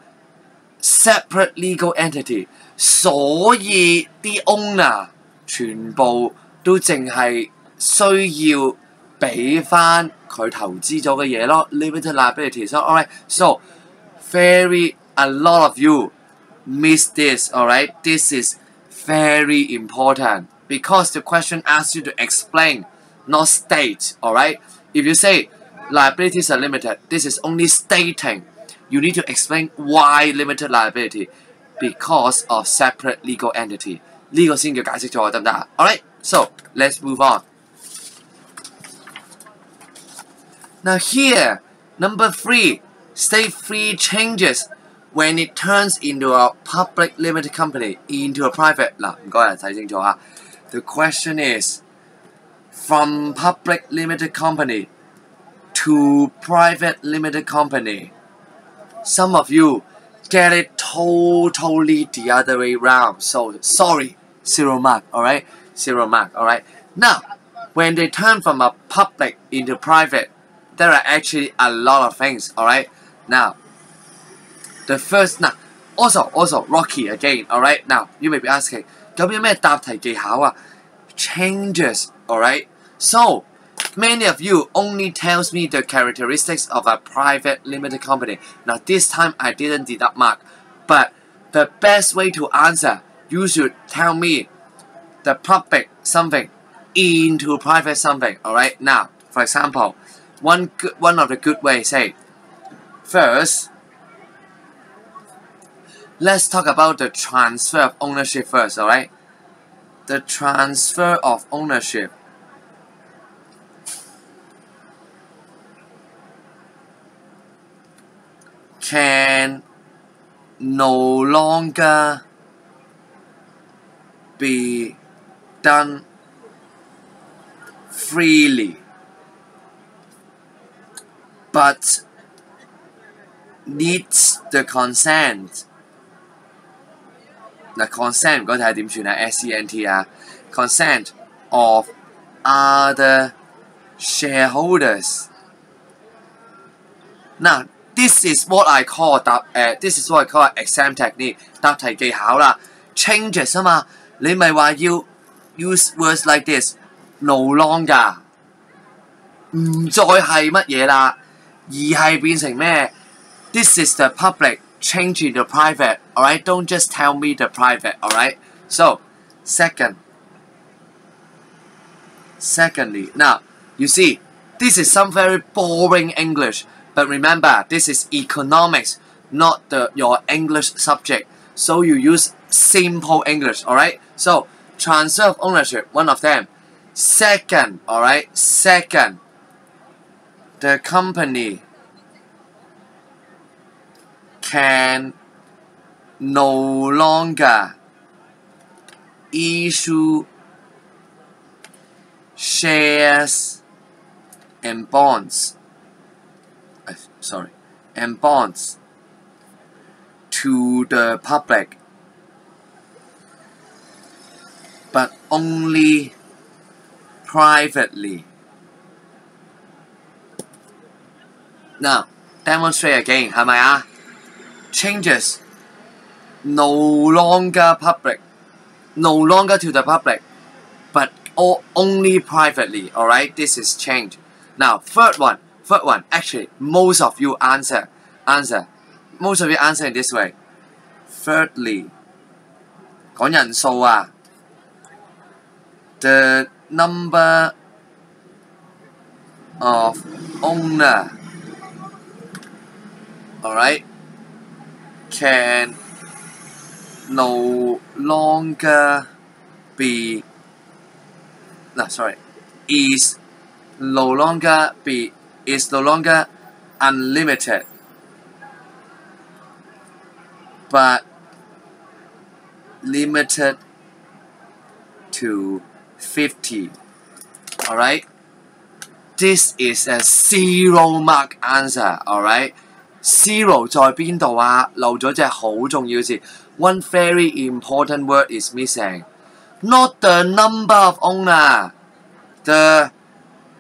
separate legal entity， 所以啲 owner 全部都净系需要。俾翻佢投资咗嘅嘢咯，limited liability. So alright, so very a lot of you miss this. Alright, this is very important because the question asks you to explain, not state. Alright, if you say liabilities are limited, this is only stating. You need to explain why limited liability because of separate legal entity. 呢个先叫解释咗得唔得？Alright, so let's move on. Now here, number three, state free changes when it turns into a public limited company into a private 嗱，唔该啊，睇清楚啊。The question is from public limited company to private limited company. Some of you get it totally the other way around. So sorry, zero mark, alright? Zero mark, alright? Now, when they turn from a public into private, there are actually a lot of things, alright? Now, the first, now, also, also, Rocky again, alright? Now, you may be asking, 咁有咩答题技巧啊？Changes, alright? So, many of you only tells me the characteristics of a private limited company. Now, this time I didn't deduct mark, but the best way to answer, you should tell me the public something into private something, alright? Now, for example, one good, one of the good ways say, first, let's talk about the transfer of ownership first, alright? The transfer of ownership. Can no longer be done freely, but needs the consent 嗱，consent 唔该睇下点算啊？S E N T 啊，consent of other shareholders。嗱 ，this is what I call 答诶，this is what I call exam technique 答题技巧啦。changes 啊嘛，你咪话要 use words like this，no longer 唔再系乜嘢啦，而系变成咩？This is the public。change into private, alright? Don't just tell me the private, alright? So, second, secondly, now, you see, this is some very boring English, but remember, this is economics, not the your English subject. So you use simple English, alright? So, transfer of ownership, one of them. Second, alright? Second, the company can no longer issue shares and bonds sorry and bonds to the public but only privately now demonstrate again 系咪啊？changes no longer public, no longer to the public, but only privately. Alright, this is change. Now, third one, third one, actually, most of you answer, answer, most of you answer in this way. Thirdly, 讲人数啊，the number of owner. Alright, can no longer be no sorry is no longer be is no longer unlimited but limited to 50 alright this is a zero mark answer alright Zero 在边度啊？漏咗只好重要字。One very important word is missing. Not the number of owner, the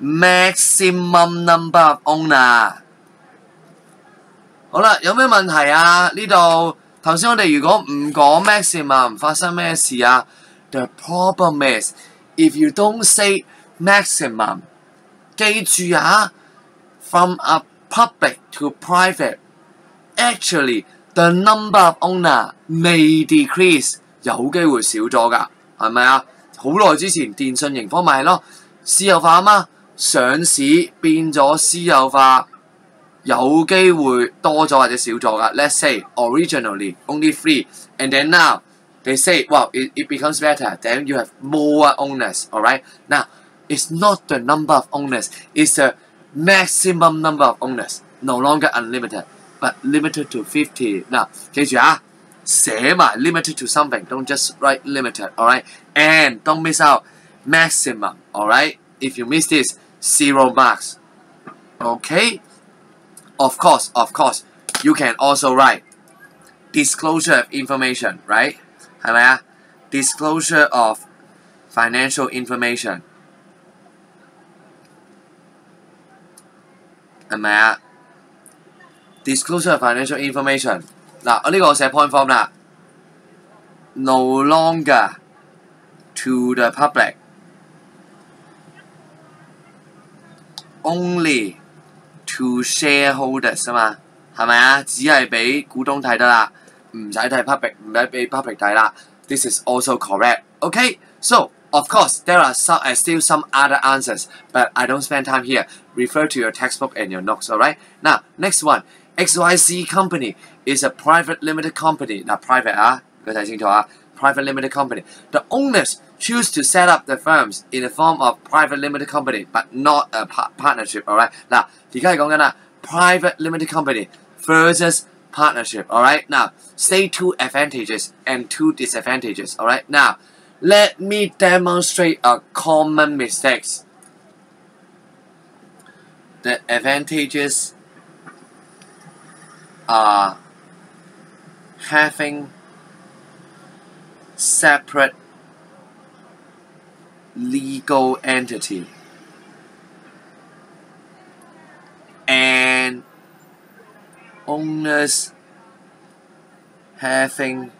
maximum number of owner. 好啦，有咩問題啊？呢度頭先我哋如果唔講 maximum，發生咩事啊？The problem is if you don't say maximum，記住啊，from a public to private, actually the number of owner may decrease，有機會少咗㗎，係咪啊？好耐之前電信盈科咪係咯，私有化啊嘛，上市变咗私有化，有机会多咗或者少咗㗎。Let's say originally only three, and then now they say, well, it, it becomes better. Then you have more owners. All right. Now, it's not the number of owners; it's the maximum number of owners no longer unlimited but limited to fifty。嗱，记住啊，写埋 limited to something，don't just write limited。alright，and don't miss out maximum。alright，if you miss this zero marks。okay。Of course, of course, you can also write disclosure of information, right? 系咪啊？Disclosure of financial information 系咪啊？Disclosure of financial information 嗱，我呢个我写 point form 啦。No longer to the public, only to shareholders 啊嘛，系咪啊？只系俾股东睇得啦，唔使睇 public，唔使俾 public 睇啦。This is also correct. Okay, so of course there are some uh, still some other answers, but I don't spend time here. Refer to your textbook and your notes. Alright. Now next one, XYZ company is a private limited company. Now private 啊，佢睇清楚啊。 Private limited company. The owners choose to set up the firms in the form of private limited company, but not a partnership. Alright. 嗱，而家系讲紧啦，private limited company versus partnership. Alright. Now, say two advantages and two disadvantages. Alright. Now, let me demonstrate a common mistakes. The advantages are having separate legal entity and owners having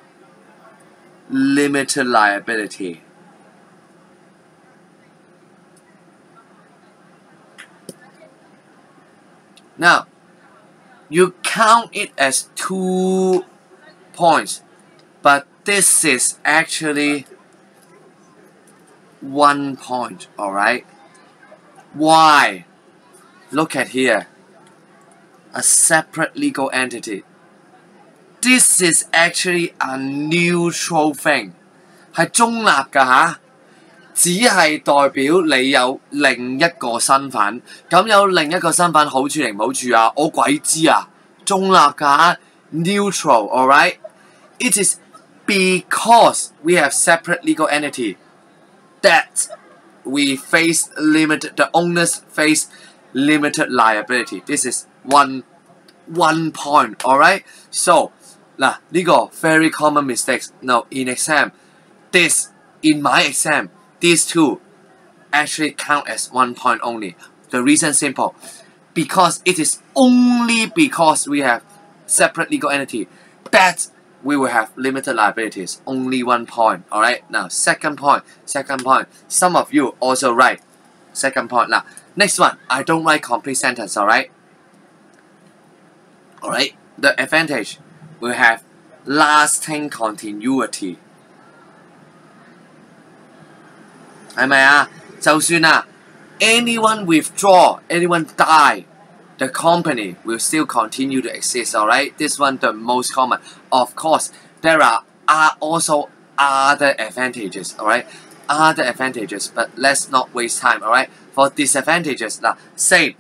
limited liability. Now, you count it as two points, but this is actually one point, alright? Why? Look at here. A separate legal entity. This is actually a neutral thing，系中立㗎吓，只系代表你有另一个身份。咁有另一个身份好处定唔好处啊？我鬼知啊！中立㗎，neutral，alright？It is because we have separate legal entity that we face limited the owners face limited liability. This is one one point all right so now nah, very common mistakes. Now in exam this in my exam these two actually count as one point only. The reason simple because it is only because we have separate legal entity that we will have limited liabilities. Only one point. Alright. Now second point. Second point. Some of you also write. Second point. Now next one. I don't write complete sentence. Alright. Alright. The advantage will have lasting continuity。系咪啊？就算啊，anyone withdraw, anyone die, the company will still continue to exist. Alright, this one the most common. Of course, there are, are also other advantages. Alright, other advantages, but let's not waste time. Alright, for disadvantages 嗱，same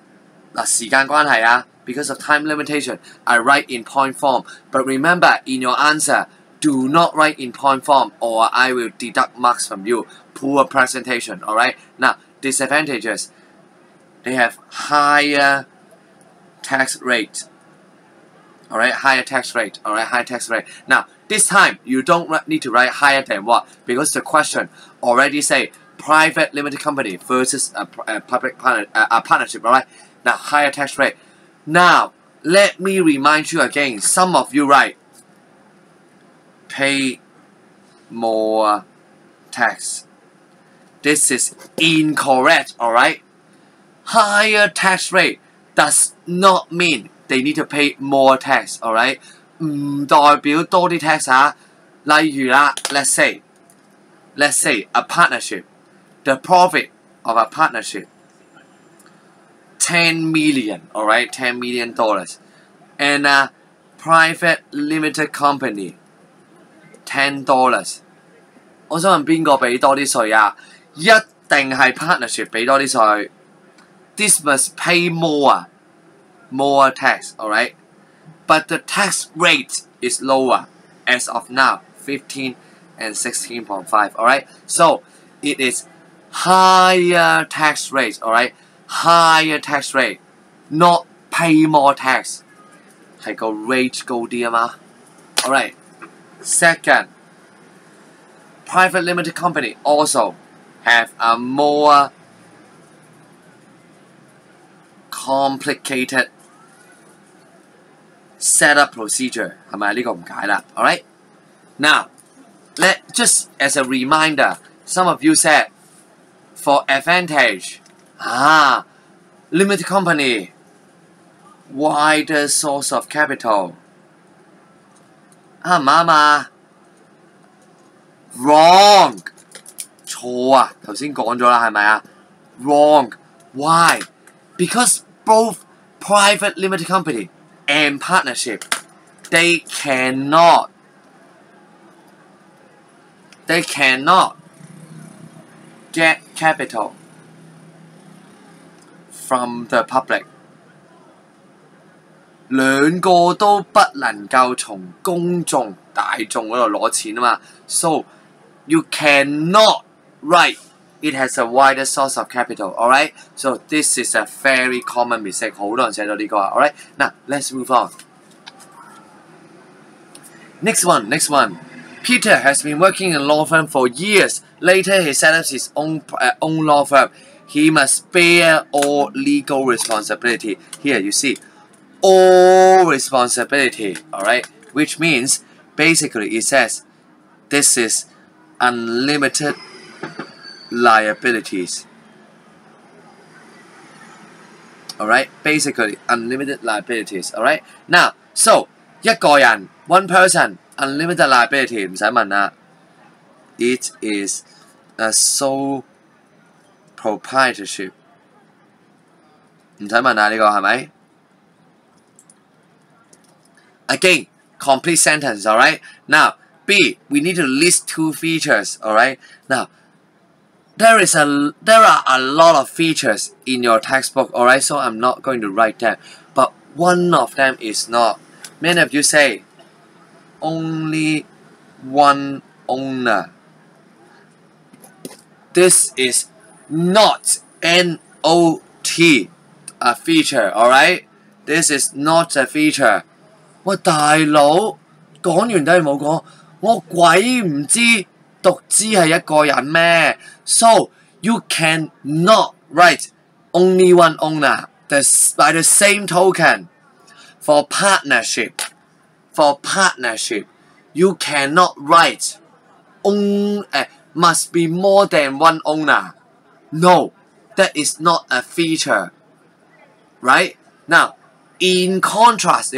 嗱时间关系啊。because of time limitation, I write in point form. But remember, in your answer, do not write in point form or I will deduct marks from you. Poor presentation, alright? Now, disadvantages. They have higher tax rate. Alright, higher tax rate. Alright, higher tax rate. Now, this time, you don't need to write higher than what? Because the question already say private limited company versus a, a public partner, a partnership, alright? Now, higher tax rate. Now, let me remind you again, some of you write, pay more tax. This is incorrect, alright? Higher tax rate does not mean they need to pay more tax, alright? 唔代表多啲 tax 啊。例如啦，let's say, let's say a partnership, the profit of a partnership 10 million, alright, 10 million dollars. And a private limited company, 10 dollars. 我想问边个俾多啲税啊？一定系 partnership 俾多啲税。 this must pay more, more tax, alright? But the tax rate is lower as of now, 15 and 16.5, alright? So it is higher tax rate, alright? Higher tax rate, not pay more tax. 系个 rate 高啲啊嘛。Alright. Second, private limited company also have a more complicated setup procedure 系咪呢个唔解啦？Alright. Now, let just as a reminder, some of you said for advantage, ah, limited company, wider source of capital. 啱唔啱啊？Wrong，错啊！头先讲咗啦，系咪啊？Wrong. Why? Because both private limited company and partnership, they cannot, they cannot get capital from the public. 两个都不能够从公众大众嗰度攞钱啊嘛，so you cannot write it has a wider source of capital. Alright, so this is a very common mistake. 好多人写到呢个啊。Alright, now let's move on. Next one, next one. Peter has been working in a law firm for years. Later, he set up his own uh, own law firm. He must bear all legal responsibility. Here you see, all responsibility. Alright, which means basically it says this is unlimited liabilities. Alright, basically unlimited liabilities. Alright, now so 一个人 one person unlimited liability 唔使问啦。It is a sole proprietorship。唔使问啦，呢个系咪？Again, complete sentence. Alright. Now B, we need to list two features. Alright. Now there is a there are a lot of features in your textbook alright so I'm not going to write them but one of them is not many of you say only one owner this is not N-O-T a feature alright this is not a feature 喂大佬讲完都系冇讲我鬼唔知 独资系一个人咩？So you cannot write only one owner. The, by the same token, for partnership, for partnership, you cannot write own uh, must be more than one owner. No, that is not a feature. Right? Now, in contrast,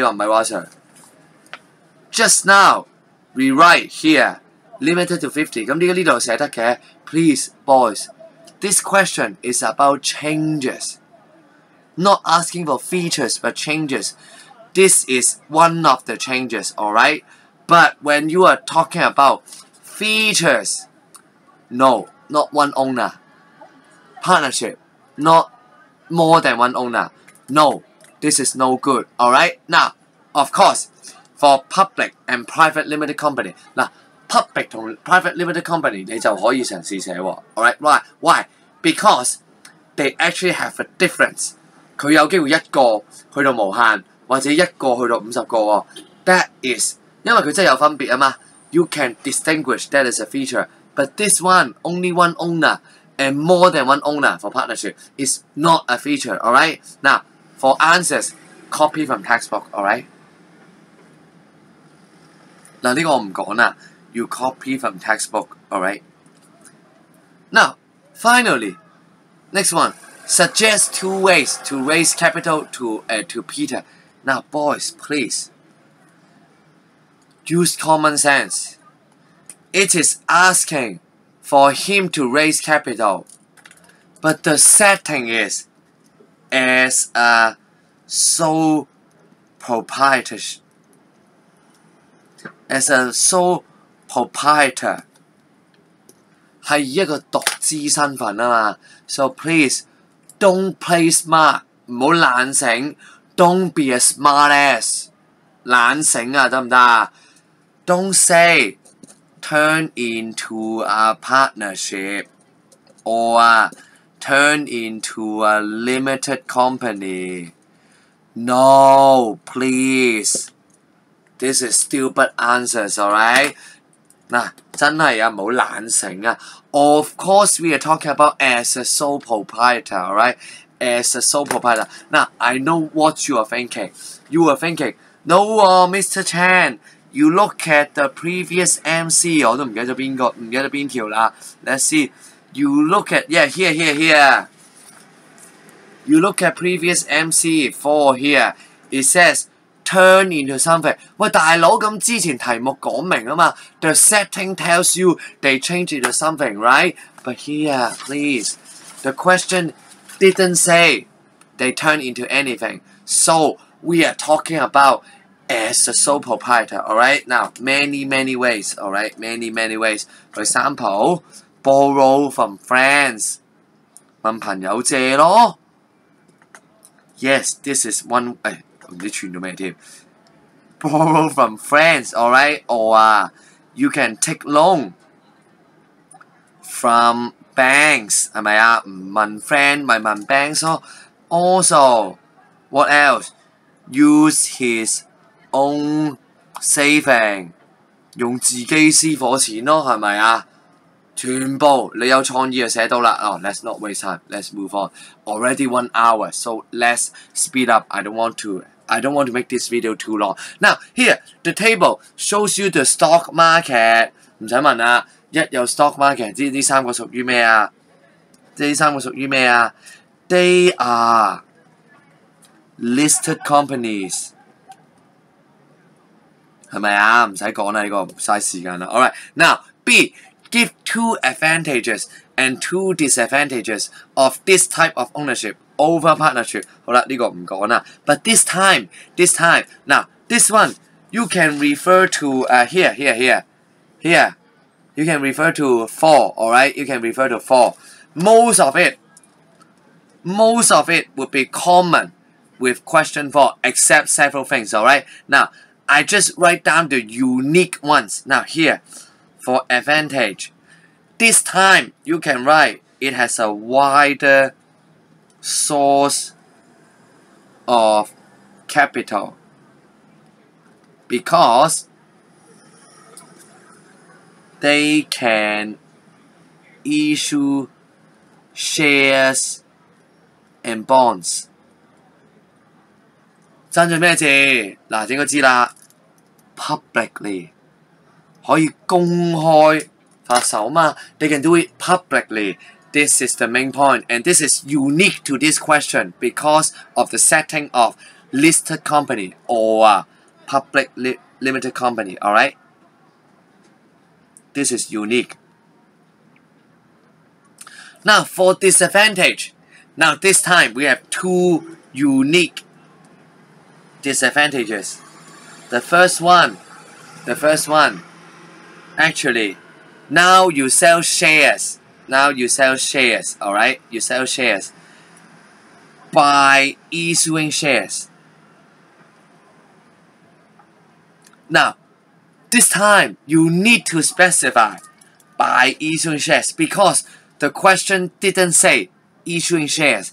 Just now, we write here limited to fifty。咁点解呢度写得嘅？Please, boys, this question is about changes, not asking for features but changes. This is one of the changes, alright? But when you are talking about features, no, not one owner. Partnership, not more than one owner. No, this is no good, alright? Now, of course, for public and private limited company. Now, public 同 private limited company 你就可以嘗試寫喎。，all right？Why？Why？Because they actually have a difference。佢有機會一個去到無限，或者一個去到五十個喎。That is 因為佢真係有分別啊嘛。You can distinguish that is a feature, but this one only one owner and more than one owner for partnership is not a feature. All right？Now for answers, copy from textbook. All right. 嗱呢個我唔講啦。You copy from textbook, alright? Now, finally, next one. Suggest two ways to raise capital to, uh, to Peter. Now, boys, please. Use common sense. It is asking for him to raise capital. But the setting is as a sole proprietorship as a sole proprietor 系一个独资身份啊嘛，so please Don't play smart，唔好懒醒。Don't be a smart ass，懒醒啊，得唔得啊？Don't say turn into a partnership or turn into a limited company. No, please. This is stupid answers, alright? 嗱，真系啊，唔好懒醒啊！Of course, we are talking about as a sole proprietor, alright? As a sole proprietor. Now, I know what you are thinking. You are thinking, no, uh, Mr. Chan. You look at the previous MC，我都唔记得咗边个，唔记得边条啦。Let's see. You look at yeah here here here. You look at previous MC four here. It says turn into something。喂，大佬咁之前题目讲明啊嘛，the setting tells you they change into something, right? But here, please, the question didn't say they turn into anything. So we are talking about as a sole proprietor, alright? Now, many, many ways, alright? Many, many ways. For example, borrow from friends. 问朋友借咯。Yes, this is one 诶唔 知串咗咩添。Borrow from friends, alright? Or uh, you can take loan from banks 系咪啊？唔问 friend 咪问 banks 咯。Also, what else? Use his own saving，用自己私伙钱咯，系咪啊？全部你有创意就写到啦。哦、oh,，let's not waste time. Let's move on. Already one hour, so let's speed up. I don't want to. I don't want to make this video too long. Now here the table shows you the stock market. 唔使问啦，一有 stock market，知呢三个属于咩啊？呢三个属于咩啊？They are listed companies。系咪啊？唔使讲啦，呢个嘥时间啦。Alright, now B give two advantages and two disadvantages of this type of ownership over partnership。好啦，呢个唔讲啦。But this time, this time, now this one you can refer to uh here, here, here, here. You can refer to four. Alright, you can refer to four. Most of it, most of it would be common with question four, except several things. Alright, now. I just write down the unique ones. Now here, for advantage, this time you can write it has a wider source of capital because they can issue shares and bonds 争咗咩字？嗱，应该知啦。publicly 可以公开发售嘛？They can do it publicly. This is the main point, and this is unique to this question because of the setting of listed company or uh, public li limited company. All right. This is unique. Now for disadvantage. Now this time we have two unique disadvantages. The first one, the first one, actually, now you sell shares. Now you sell shares, alright? You sell shares by issuing shares. Now, this time you need to specify by issuing shares because the question didn't say issuing shares.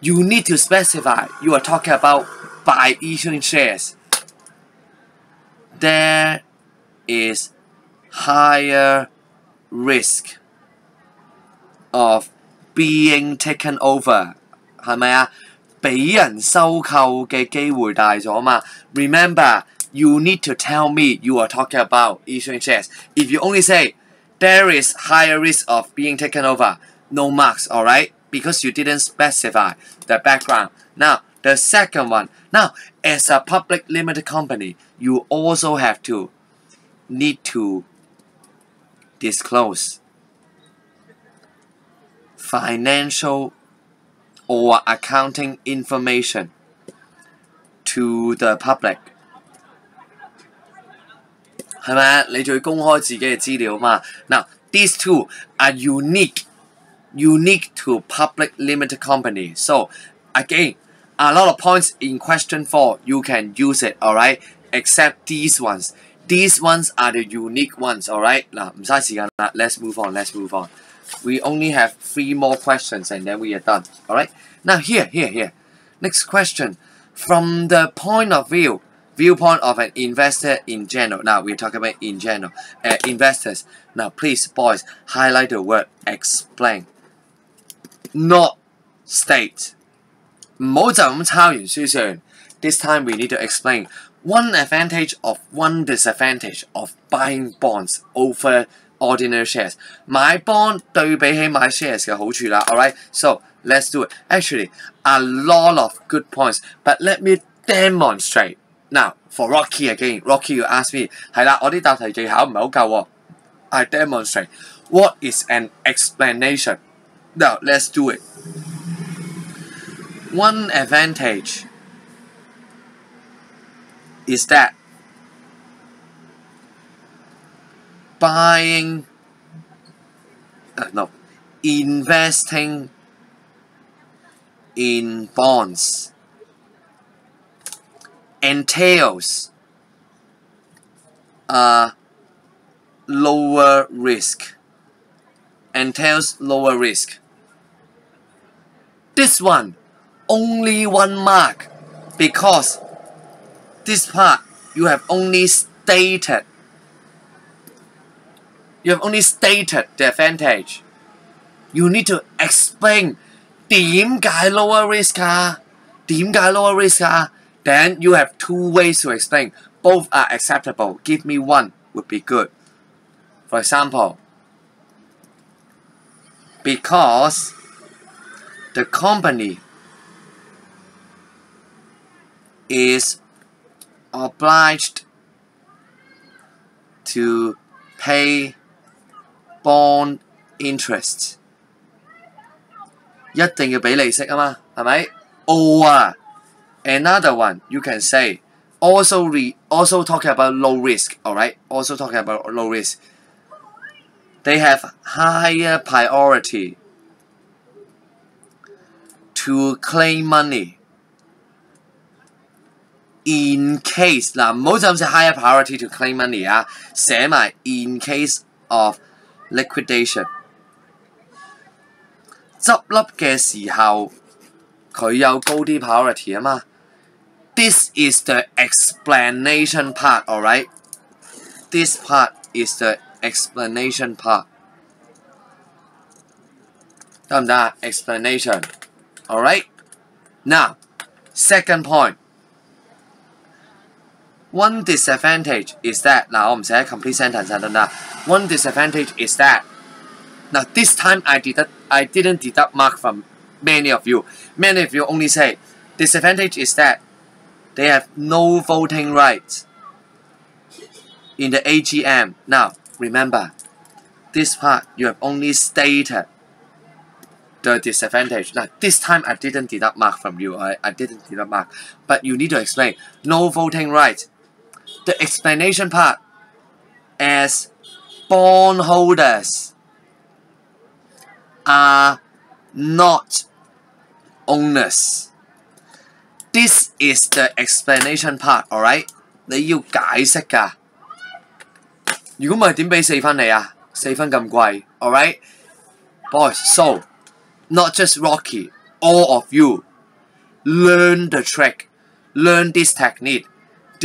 You need to specify you are talking about by issuing shares there is higher risk of being taken over，系咪啊？俾人收购嘅机会大咗嘛？Remember, you need to tell me you are talking about issuing shares. If you only say there is higher risk of being taken over, no marks, alright? Because you didn't specify the background. Now, the second one. Now, as a public limited company, you also have to need to disclose financial or accounting information to the public 系咪啊？你就要公开自己嘅资料嘛。Now these two are unique unique to public limited company. So again, a lot of points in question four, you can use it, alright? Except these ones. These ones are the unique ones, alright? Now, let's move on, let's move on. We only have three more questions and then we are done, alright? Now here, here, here. Next question. From the point of view, viewpoint of an investor in general. Now we're talking about in general, uh, investors. Now please, boys, highlight the word explain, not state. This time we need to explain one advantage of one disadvantage of buying bonds over ordinary shares. 买 bond 对比起买 shares 嘅好处啦，alright? So let's do it. Actually, a lot of good points, but let me demonstrate. Now, for Rocky again, Rocky you ask me, 系啦，我啲答题技巧唔系好够喎。I demonstrate. What is an explanation? Now, let's do it. One advantage is that buying, uh, no, investing in bonds entails a lower risk. Entails lower risk. This one, only one mark, because this part you have only stated you have only stated the advantage. You need to explain 点解 lower risk 啊？点解 lower risk 啊？Then you have two ways to explain. Both are acceptable. Give me one would be good. For example, because the company is obliged to pay bond interest，一定要俾利息啊嘛，系咪？Or another one you can say also re also talking about low risk, alright? Also talking about low risk. They have higher priority to claim money in case 嗱，唔好就咁写 higher priority to claim money 啊，写埋 in case of liquidation。执笠嘅时候，佢有高啲 priority 啊嘛。This is the explanation part, alright? This part is the explanation part. 得唔得啊？Explanation, alright? Now, second point. One disadvantage is that 嗱，我唔写 complete sentence 得唔得 ？One disadvantage is that now this time I did I didn't deduct mark from many of you. Many of you only say disadvantage is that they have no voting rights in the AGM. Now remember, this part you have only stated the disadvantage. Now this time I didn't deduct mark from you. I, I didn't deduct mark, but you need to explain no voting rights the explanation part as bondholders are not owners. This is the explanation part, alright？你要解释㗎。如果唔系点俾四分你啊？四分咁贵，alright? Boys, so not just Rocky, all of you learn the trick, learn this technique.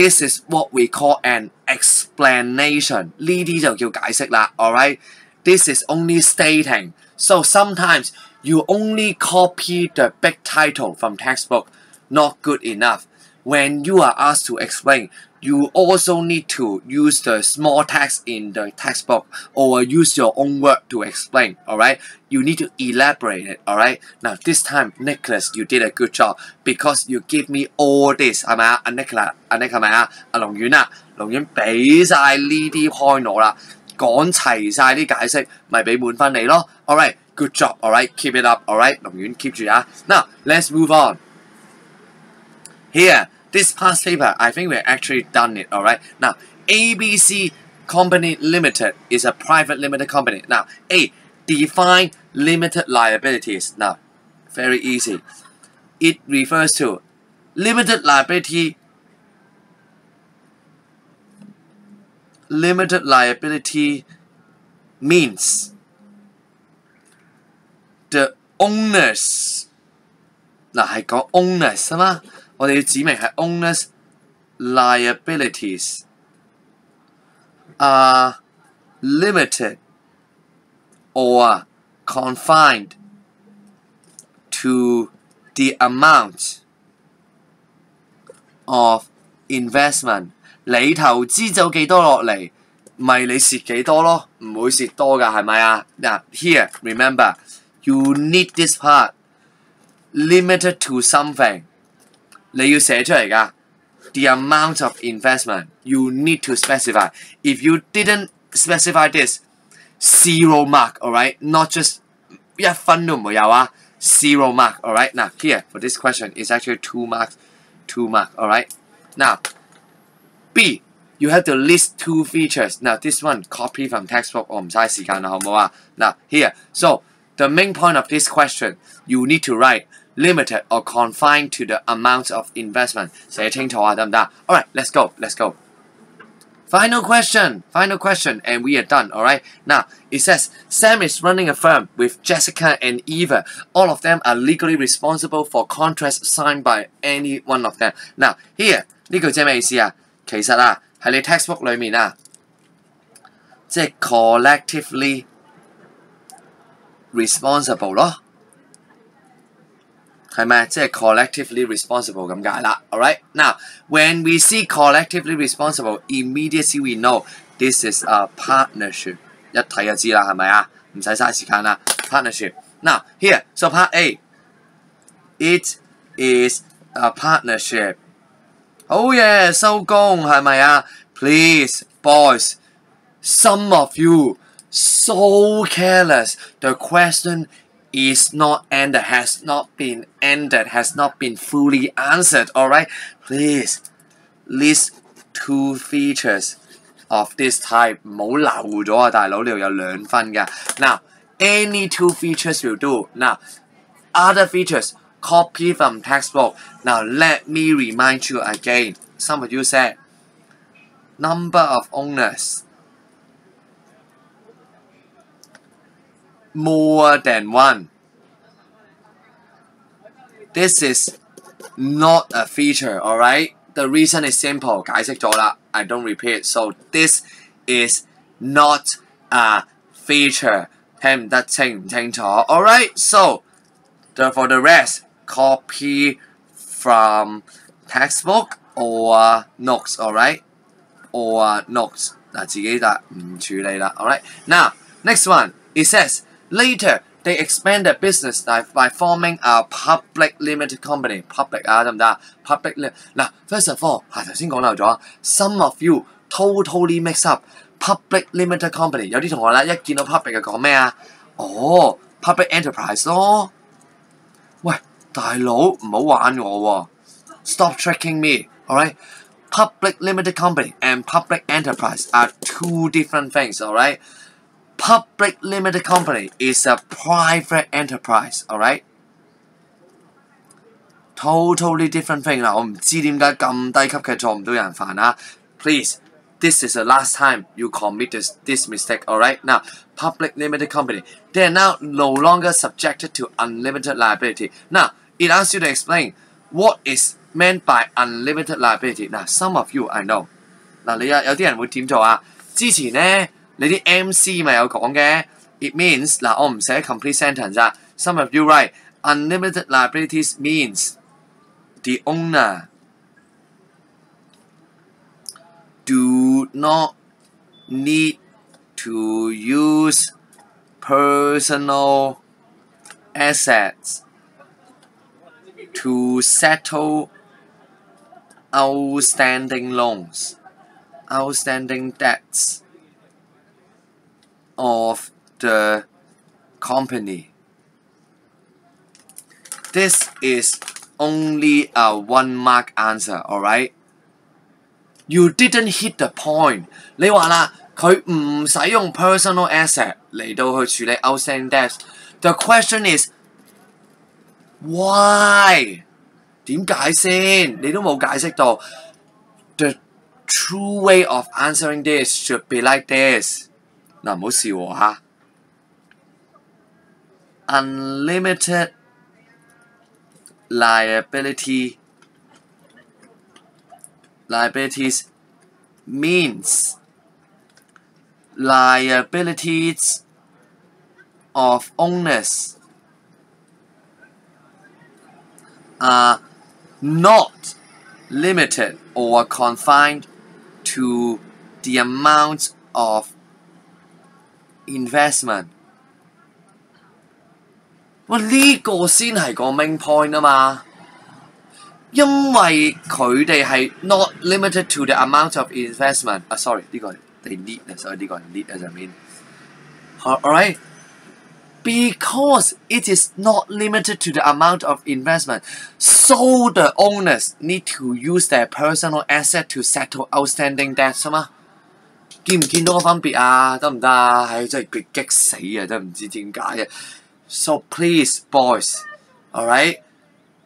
This is what we call an explanation. 呢啲就叫解释啦，alright? This is only stating. So sometimes you only copy the big title from textbook. Not good enough. When you are asked to explain, you also need to use the small text in the textbook or use your own word to explain, alright? You need to elaborate it, alright? Now this time, Nicholas, you did a good job because you give me all this, 系咪啊？阿 Nicholas，阿 Nick 系咪啊？阿龙远啊，龙远俾晒呢啲开我啦，讲齐晒啲解释，咪俾满分你咯。Alright, good job, alright, keep it up, alright，龙远 keep 住啊。Now let's move on. Here. This past paper, I think we're actually done it, alright? Now, ABC Company Limited is a private limited company. Now, A, define limited liabilities. Now, very easy. It refers to limited liability limited liability means the owners 嗱系讲 owners 啊嘛， 我哋要指明系 owners liabilities are limited or confined to the amount of investment 你投资就几多落嚟，咪你蚀几多咯，唔会蚀多㗎，系咪啊？嗱，here remember you need this part limited to something， 你要写出嚟㗎。The amount of investment you need to specify. If you didn't specify this, zero mark. Alright, not just 一分都唔会有啊。Zero mark. Alright, now here for this question is actually two marks. Two mark. Alright, now. B, you have to list two features. Now this one copy from textbook 我唔嘥时间啦，好唔好啊？Now here, so the main point of this question, you need to write limited or confined to the amount of investment. 写清楚啊，得唔得？Alright, let's go, let's go. Final question, final question, and we are done, alright? Now, it says Sam is running a firm with Jessica and Eva. All of them are legally responsible for contracts signed by any one of them. Now, here, 呢句即系咩意思啊？其实啊，喺你 textbook 里面啊，即系 collectively responsible 咯， 系咪？即系 collectively responsible 咁解啦。Alright, now when we see collectively responsible, immediately we know this is a partnership。一睇就知啦，系咪啊？唔使嘥时间啦，partnership。Now here, so part A, it is a partnership。好嘢，收工系咪啊？Please, boys, some of you so careless. The question is not ended, has not been ended, has not been fully answered. Alright, please list two features of this type. 唔好漏咗啊，大佬，呢度有两分㗎。Now, any two features will do. Now, other features copy from textbook. Now let me remind you again. Some of you said number of owners more than one. This is not a feature, alright? The reason is simple. I don't repeat. So this is not a feature. Alright, so the, for the rest, copy from textbook or notes, alright? Or notes. 嗱，自己答唔处理啦，alright? Now, next one, it says, later, they expand their business by, by forming a public limited company. Public 啊，得唔得？Public lim 嗱，first of all，系头先讲漏咗，some of you totally mix up public limited company。有啲同学咧一见到 public 就讲咩啊？哦，public enterprise 咯。喂，大佬唔好玩我喎！Stop tricking me, alright? Public limited company and public enterprise are two different things, alright? Public limited company is a private enterprise, alright? Totally different thing 啦，我唔知点解咁低级嘅错误都有人犯啊！Please this is the last time you commit this, this mistake, alright? Now, public limited company, they are now no longer subjected to unlimited liability. Now, it asks you to explain what is meant by unlimited liability. Now, some of you I know. 嗱，你有有啲人会点做啊？之前咧， 你啲 MC 咪有讲嘅，it means 嗱，我唔写 complete sentence 啊。Some of you write unlimited liabilities means the owner do not need to use personal assets to settle outstanding loans, outstanding debts of the company. This is only a one mark answer, alright? You didn't hit the point。你话啦， 佢唔使用 personal asset 嚟到去处理 outstanding debts。The question is why？点解先？你都冇解释到。The true way of answering this should be like this。 嗱，唔好笑我吓。Unlimited liability liabilities means liabilities of owners are not limited or confined to the amount of investment 哇！呢、这个先系个 main point 啊嘛，因为佢哋系 not limited to the amount of investment 啊，sorry 呢个你 need 啊，sorry 呢个系 need 啊上面。Alright, because it is not limited to the amount of investment, so the owners need to use their personal asset to settle outstanding debts 啊嘛。 見唔見到個分別啊？得唔得啊？唉，真係激死啊！真係唔知點解啊！So please, boys, all right,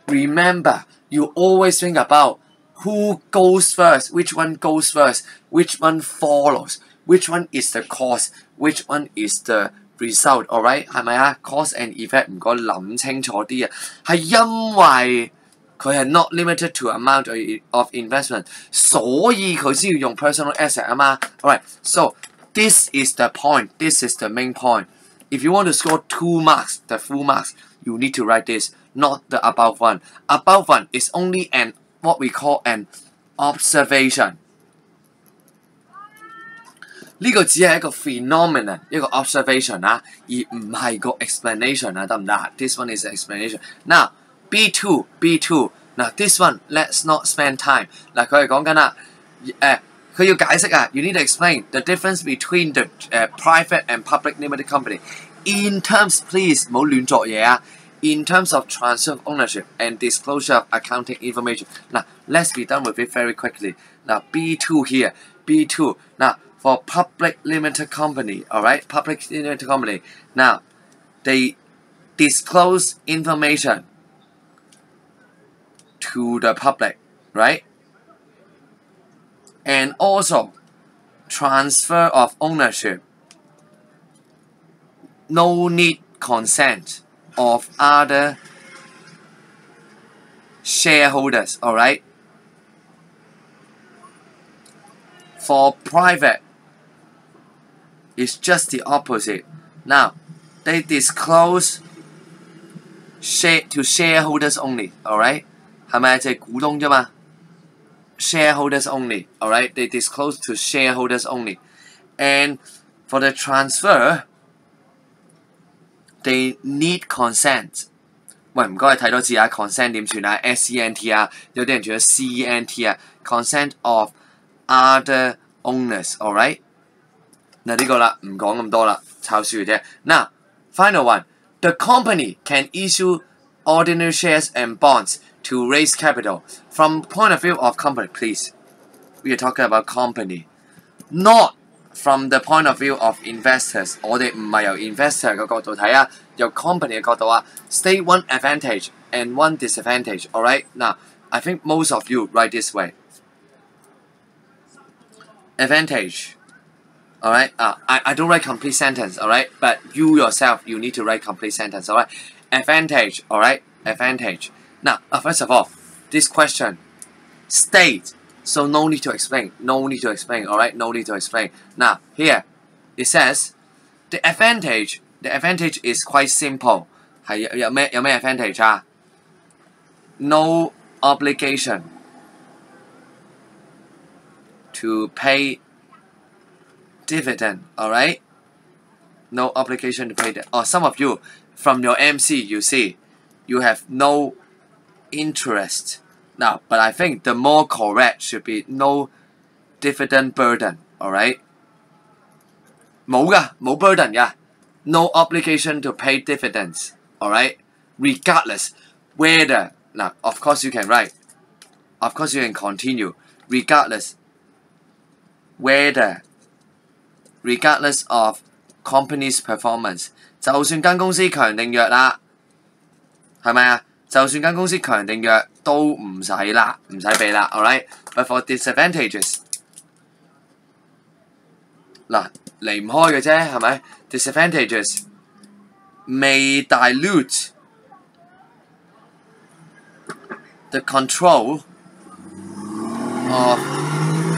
remember you always think about who goes first, which one goes first, which one follows, which one is the cause, which one is the result, alright？係咪啊？Cause and effect 唔該諗清楚啲啊，係因為佢系 not limited to amount of investment，所以佢先要用 personal asset 啊嘛。Alright, so this is the point, this is the main point. If you want to score two marks, the full marks, you need to write this, not the above one. Above one is only an what we call an observation. 呢个只系一个 phenomenon，一个 observation 啊，而唔系个 explanation 啊，得唔得？This one is an explanation. Now B two B two. Now this one let's not spend time. 嗱，佢系讲紧啦，诶。佢要解释啊，you need to explain the difference between the、uh, private and public limited company. In terms, please 唔好乱作嘢啊。In terms of transfer of ownership and disclosure of accounting information. Now, let's be done with it very quickly. Now, B2 here, B2. Now, for public limited company, all right, public limited company. Now, they disclose information to the public, right? and also transfer of ownership. No need consent of other shareholders, alright? For private, it's just the opposite. Now, they disclose share to shareholders only, alright? 系咪就系股东啫嘛？shareholders only. All right, they disclose to shareholders only, and for the transfer, they need consent. 喂，唔该，睇多字啊，consent 点算啊？S E N T 啊，有啲人仲有 C E N T 啊，consent of other owners. All right，嗱呢个啦，唔讲咁多啦，抄书嘅啫。嗱，final one, the company can issue ordinary shares and bonds to raise capital. From point of view of company, please. We are talking about company, not from the point of view of investors. 我哋唔系由 investor 嘅角度睇啊，由 company 嘅角度啊。State one advantage and one disadvantage. Alright, now I think most of you write this way. Advantage. Alright, uh, I, I don't write complete sentence, alright? But you yourself, you need to write complete sentence, alright? Advantage, alright? Advantage. Now, uh, first of all, this question state, so no need to explain, no need to explain, alright, no need to explain. Now, here, it says, the advantage, the advantage is quite simple. 系有咩有咩 advantage 啊？No obligation to pay dividend, alright? No obligation to pay that. Or some of you, from your MC, you see, you have no interest. Now, but I think the more correct should be no dividend burden. Alright? 冇噶，冇 burden 噶，no obligation to pay dividends. Alright? Regardless whether now, of course you can write. Of course you can continue. Regardless whether regardless of company's performance。就算间公司强定弱啦，系咪啊？ 就算間公司強定弱都唔使啦，唔使俾啦 All right，but for disadvantages，嗱離唔開嘅啫，係咪？Disadvantages may dilute the control of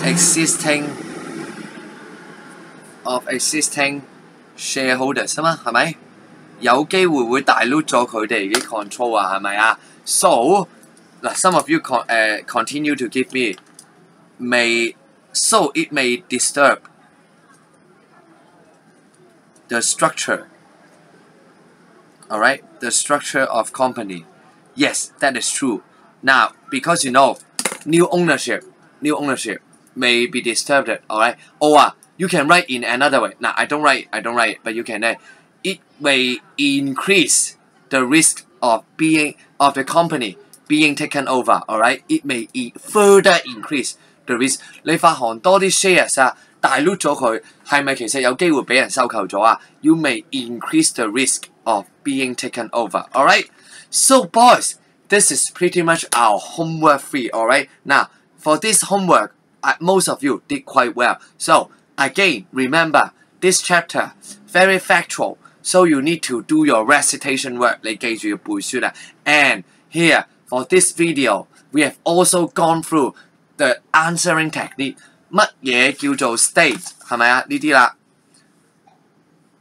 existing of existing shareholders 啊嘛，係咪？有机会会 dilute 咗佢哋嘅 control 啊，系咪啊？So 嗱，some of you con 诶 continue to give me may so it may disturb the structure. Alright, the structure of company. Yes, that is true. Now, because you know, new ownership, new ownership may be disturbed. Alright, or uh, you can write in another way. Now, I don't write, I don't write, but you can. Uh, it may increase the risk of being of the company being taken over. Alright, it may further increase the risk。你發行多啲 shares 啊，dilute 咗佢，係咪其實有機會俾人收購咗啊？You may increase the risk of being taken over. Alright, so boys, this is pretty much our homework free. Alright, now for this homework, most of you did quite well. So again, remember this chapter very factual. So you need to do your recitation work. 你记住要背书啦。And here for this video, we have also gone through the answering technique. 乜嘢叫做 state 系咪啊？呢啲啦。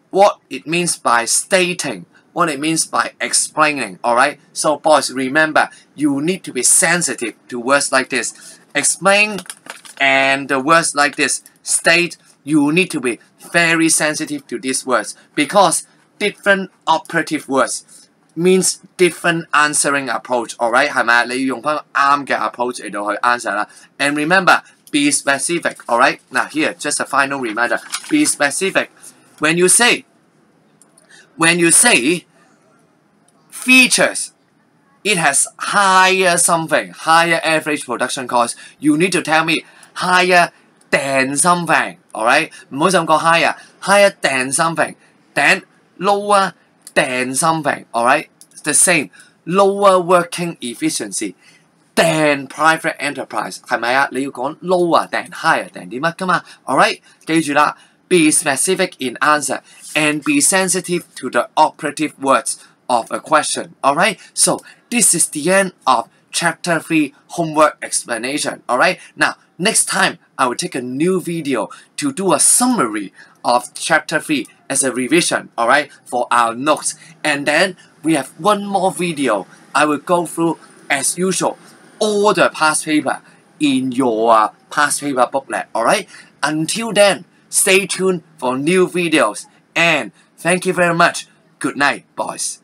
What it means by stating, what it means by explaining, alright? So boys, remember, you need to be sensitive to words like this. Explain and the words like this. State, you need to be very sensitive to these words because different operative words means different answering approach. Alright，系咪啊？你要用翻啱嘅 approach 嚟到去 answer 啦。And remember be specific. All right. Now here, just a final reminder. Be specific. When you say, when you say features, it has higher something, higher average production cost. You need to tell me higher than something. All right. 唔好就咁讲 higher, higher than something, then lower than something. All right. The same. Lower working efficiency than private enterprise 系咪啊？你要讲 lower than higher than 啲乜噶嘛？Alright，记住啦，be specific in answer and be sensitive to the operative words of a question. Alright, so this is the end of chapter 3 homework explanation. Alright, now next time I will take a new video to do a summary of chapter 3 as a revision, alright, for our notes. And then we have one more video I will go through as usual all the past paper in your uh, past paper booklet. Alright? Until then, stay tuned for new videos and thank you very much. Good night, boys.